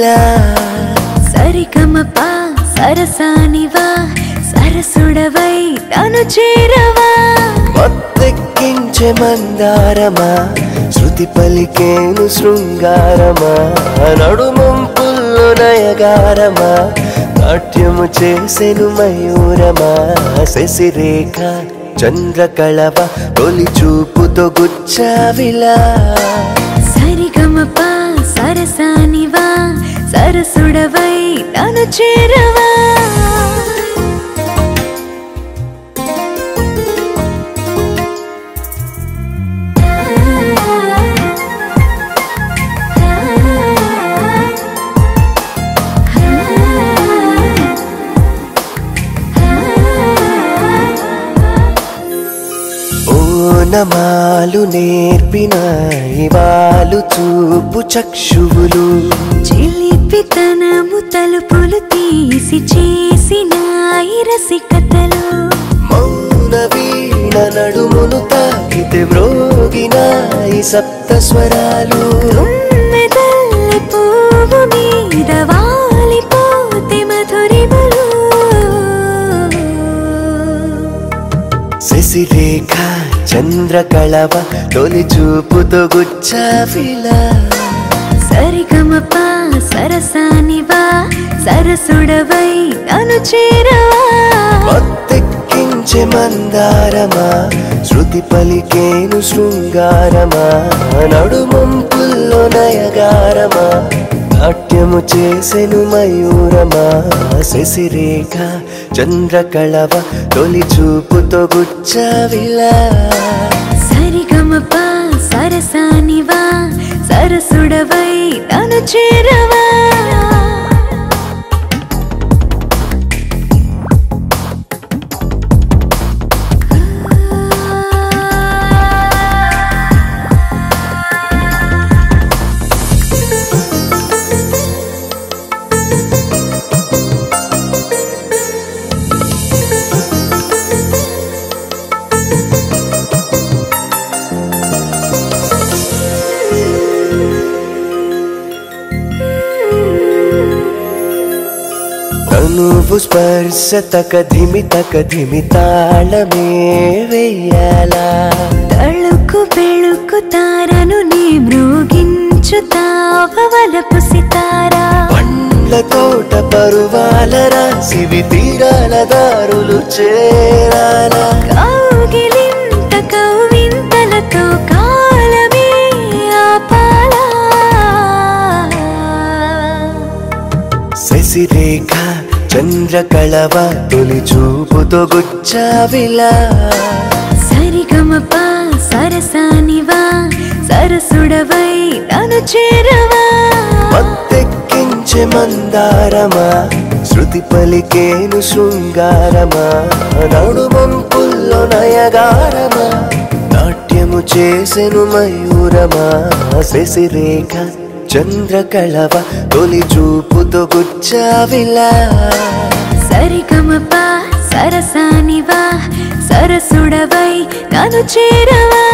గుచ్చావిలా సరిగమప సరసానివా సరసుడవై నన్ను చేరవా? మత్తెక్కించే మందారమా శృతి పలికేను శృంగారమా నడుమంపుల్లో నయగారమా నాట్యము చేసెను మయూరమా శశిరేఖ చంద్రకళవ తొలి చూపుతో గుచ్చావిలా. సరసుడవై నన్ను చేరవా? ఓనమాలు నేర్పిన ఇవాలు చూపు చక్షువులు. చిలిపితనము తలుపులు తీసి చేసిన రసికతలు మౌన వీణ నడుమును తాకితే మ్రోగిన ఈ సప్త స్వరాలు. పువ్వు మీద వాలిపోతే మధురిమలు. శశిరేఖ చంద్రకళవ తొలి చూపుతో గుచ్చావిలా సరిగమప సరసానివా సరసుడవై నన్ను చేరవా? మత్తెక్కించే మందారమా శృతి పలికేను శృంగారమా నడుమంపుల్లో నయగారమా నాట్యము చేసెను మయూరమా శశిరేఖ చంద్రకళవ తొలి చూపుతో గుచ్చావిలా. సరిగమప సరసానివా సరసుడవై నన్ను చేరవా? తనువు స్పర్శ తక ధిమి తక ధిమి తాళమే వెయ్యాలా తళుకు బెళుకు తారను నీ మ్రోగించు తావవలపు సితారా. పండ్ల తోట పరువాల రాసివి తీరాల దారులు చేరాల. కౌగిలింత కౌవింతలతో కాలమే ఆపాలా. శశిరేఖ చంద్రకళవ తొలి చూపుతో గుచ్చావిలా. సరిగమప సరసానివా సరసుడవై నన్ను చేరవా. మత్తెక్కించే మందారమా శృతి పలికేను శృంగారమా నడుమంపుల్లో నయగారమా నాట్యము చేసెను మయూరమా శశిరేఖ చంద్రకళవ తొలి చూపుతో గుచ్చావిలా. సరిగమప సరసానివా సరసుడవై నన్ను చేరవా.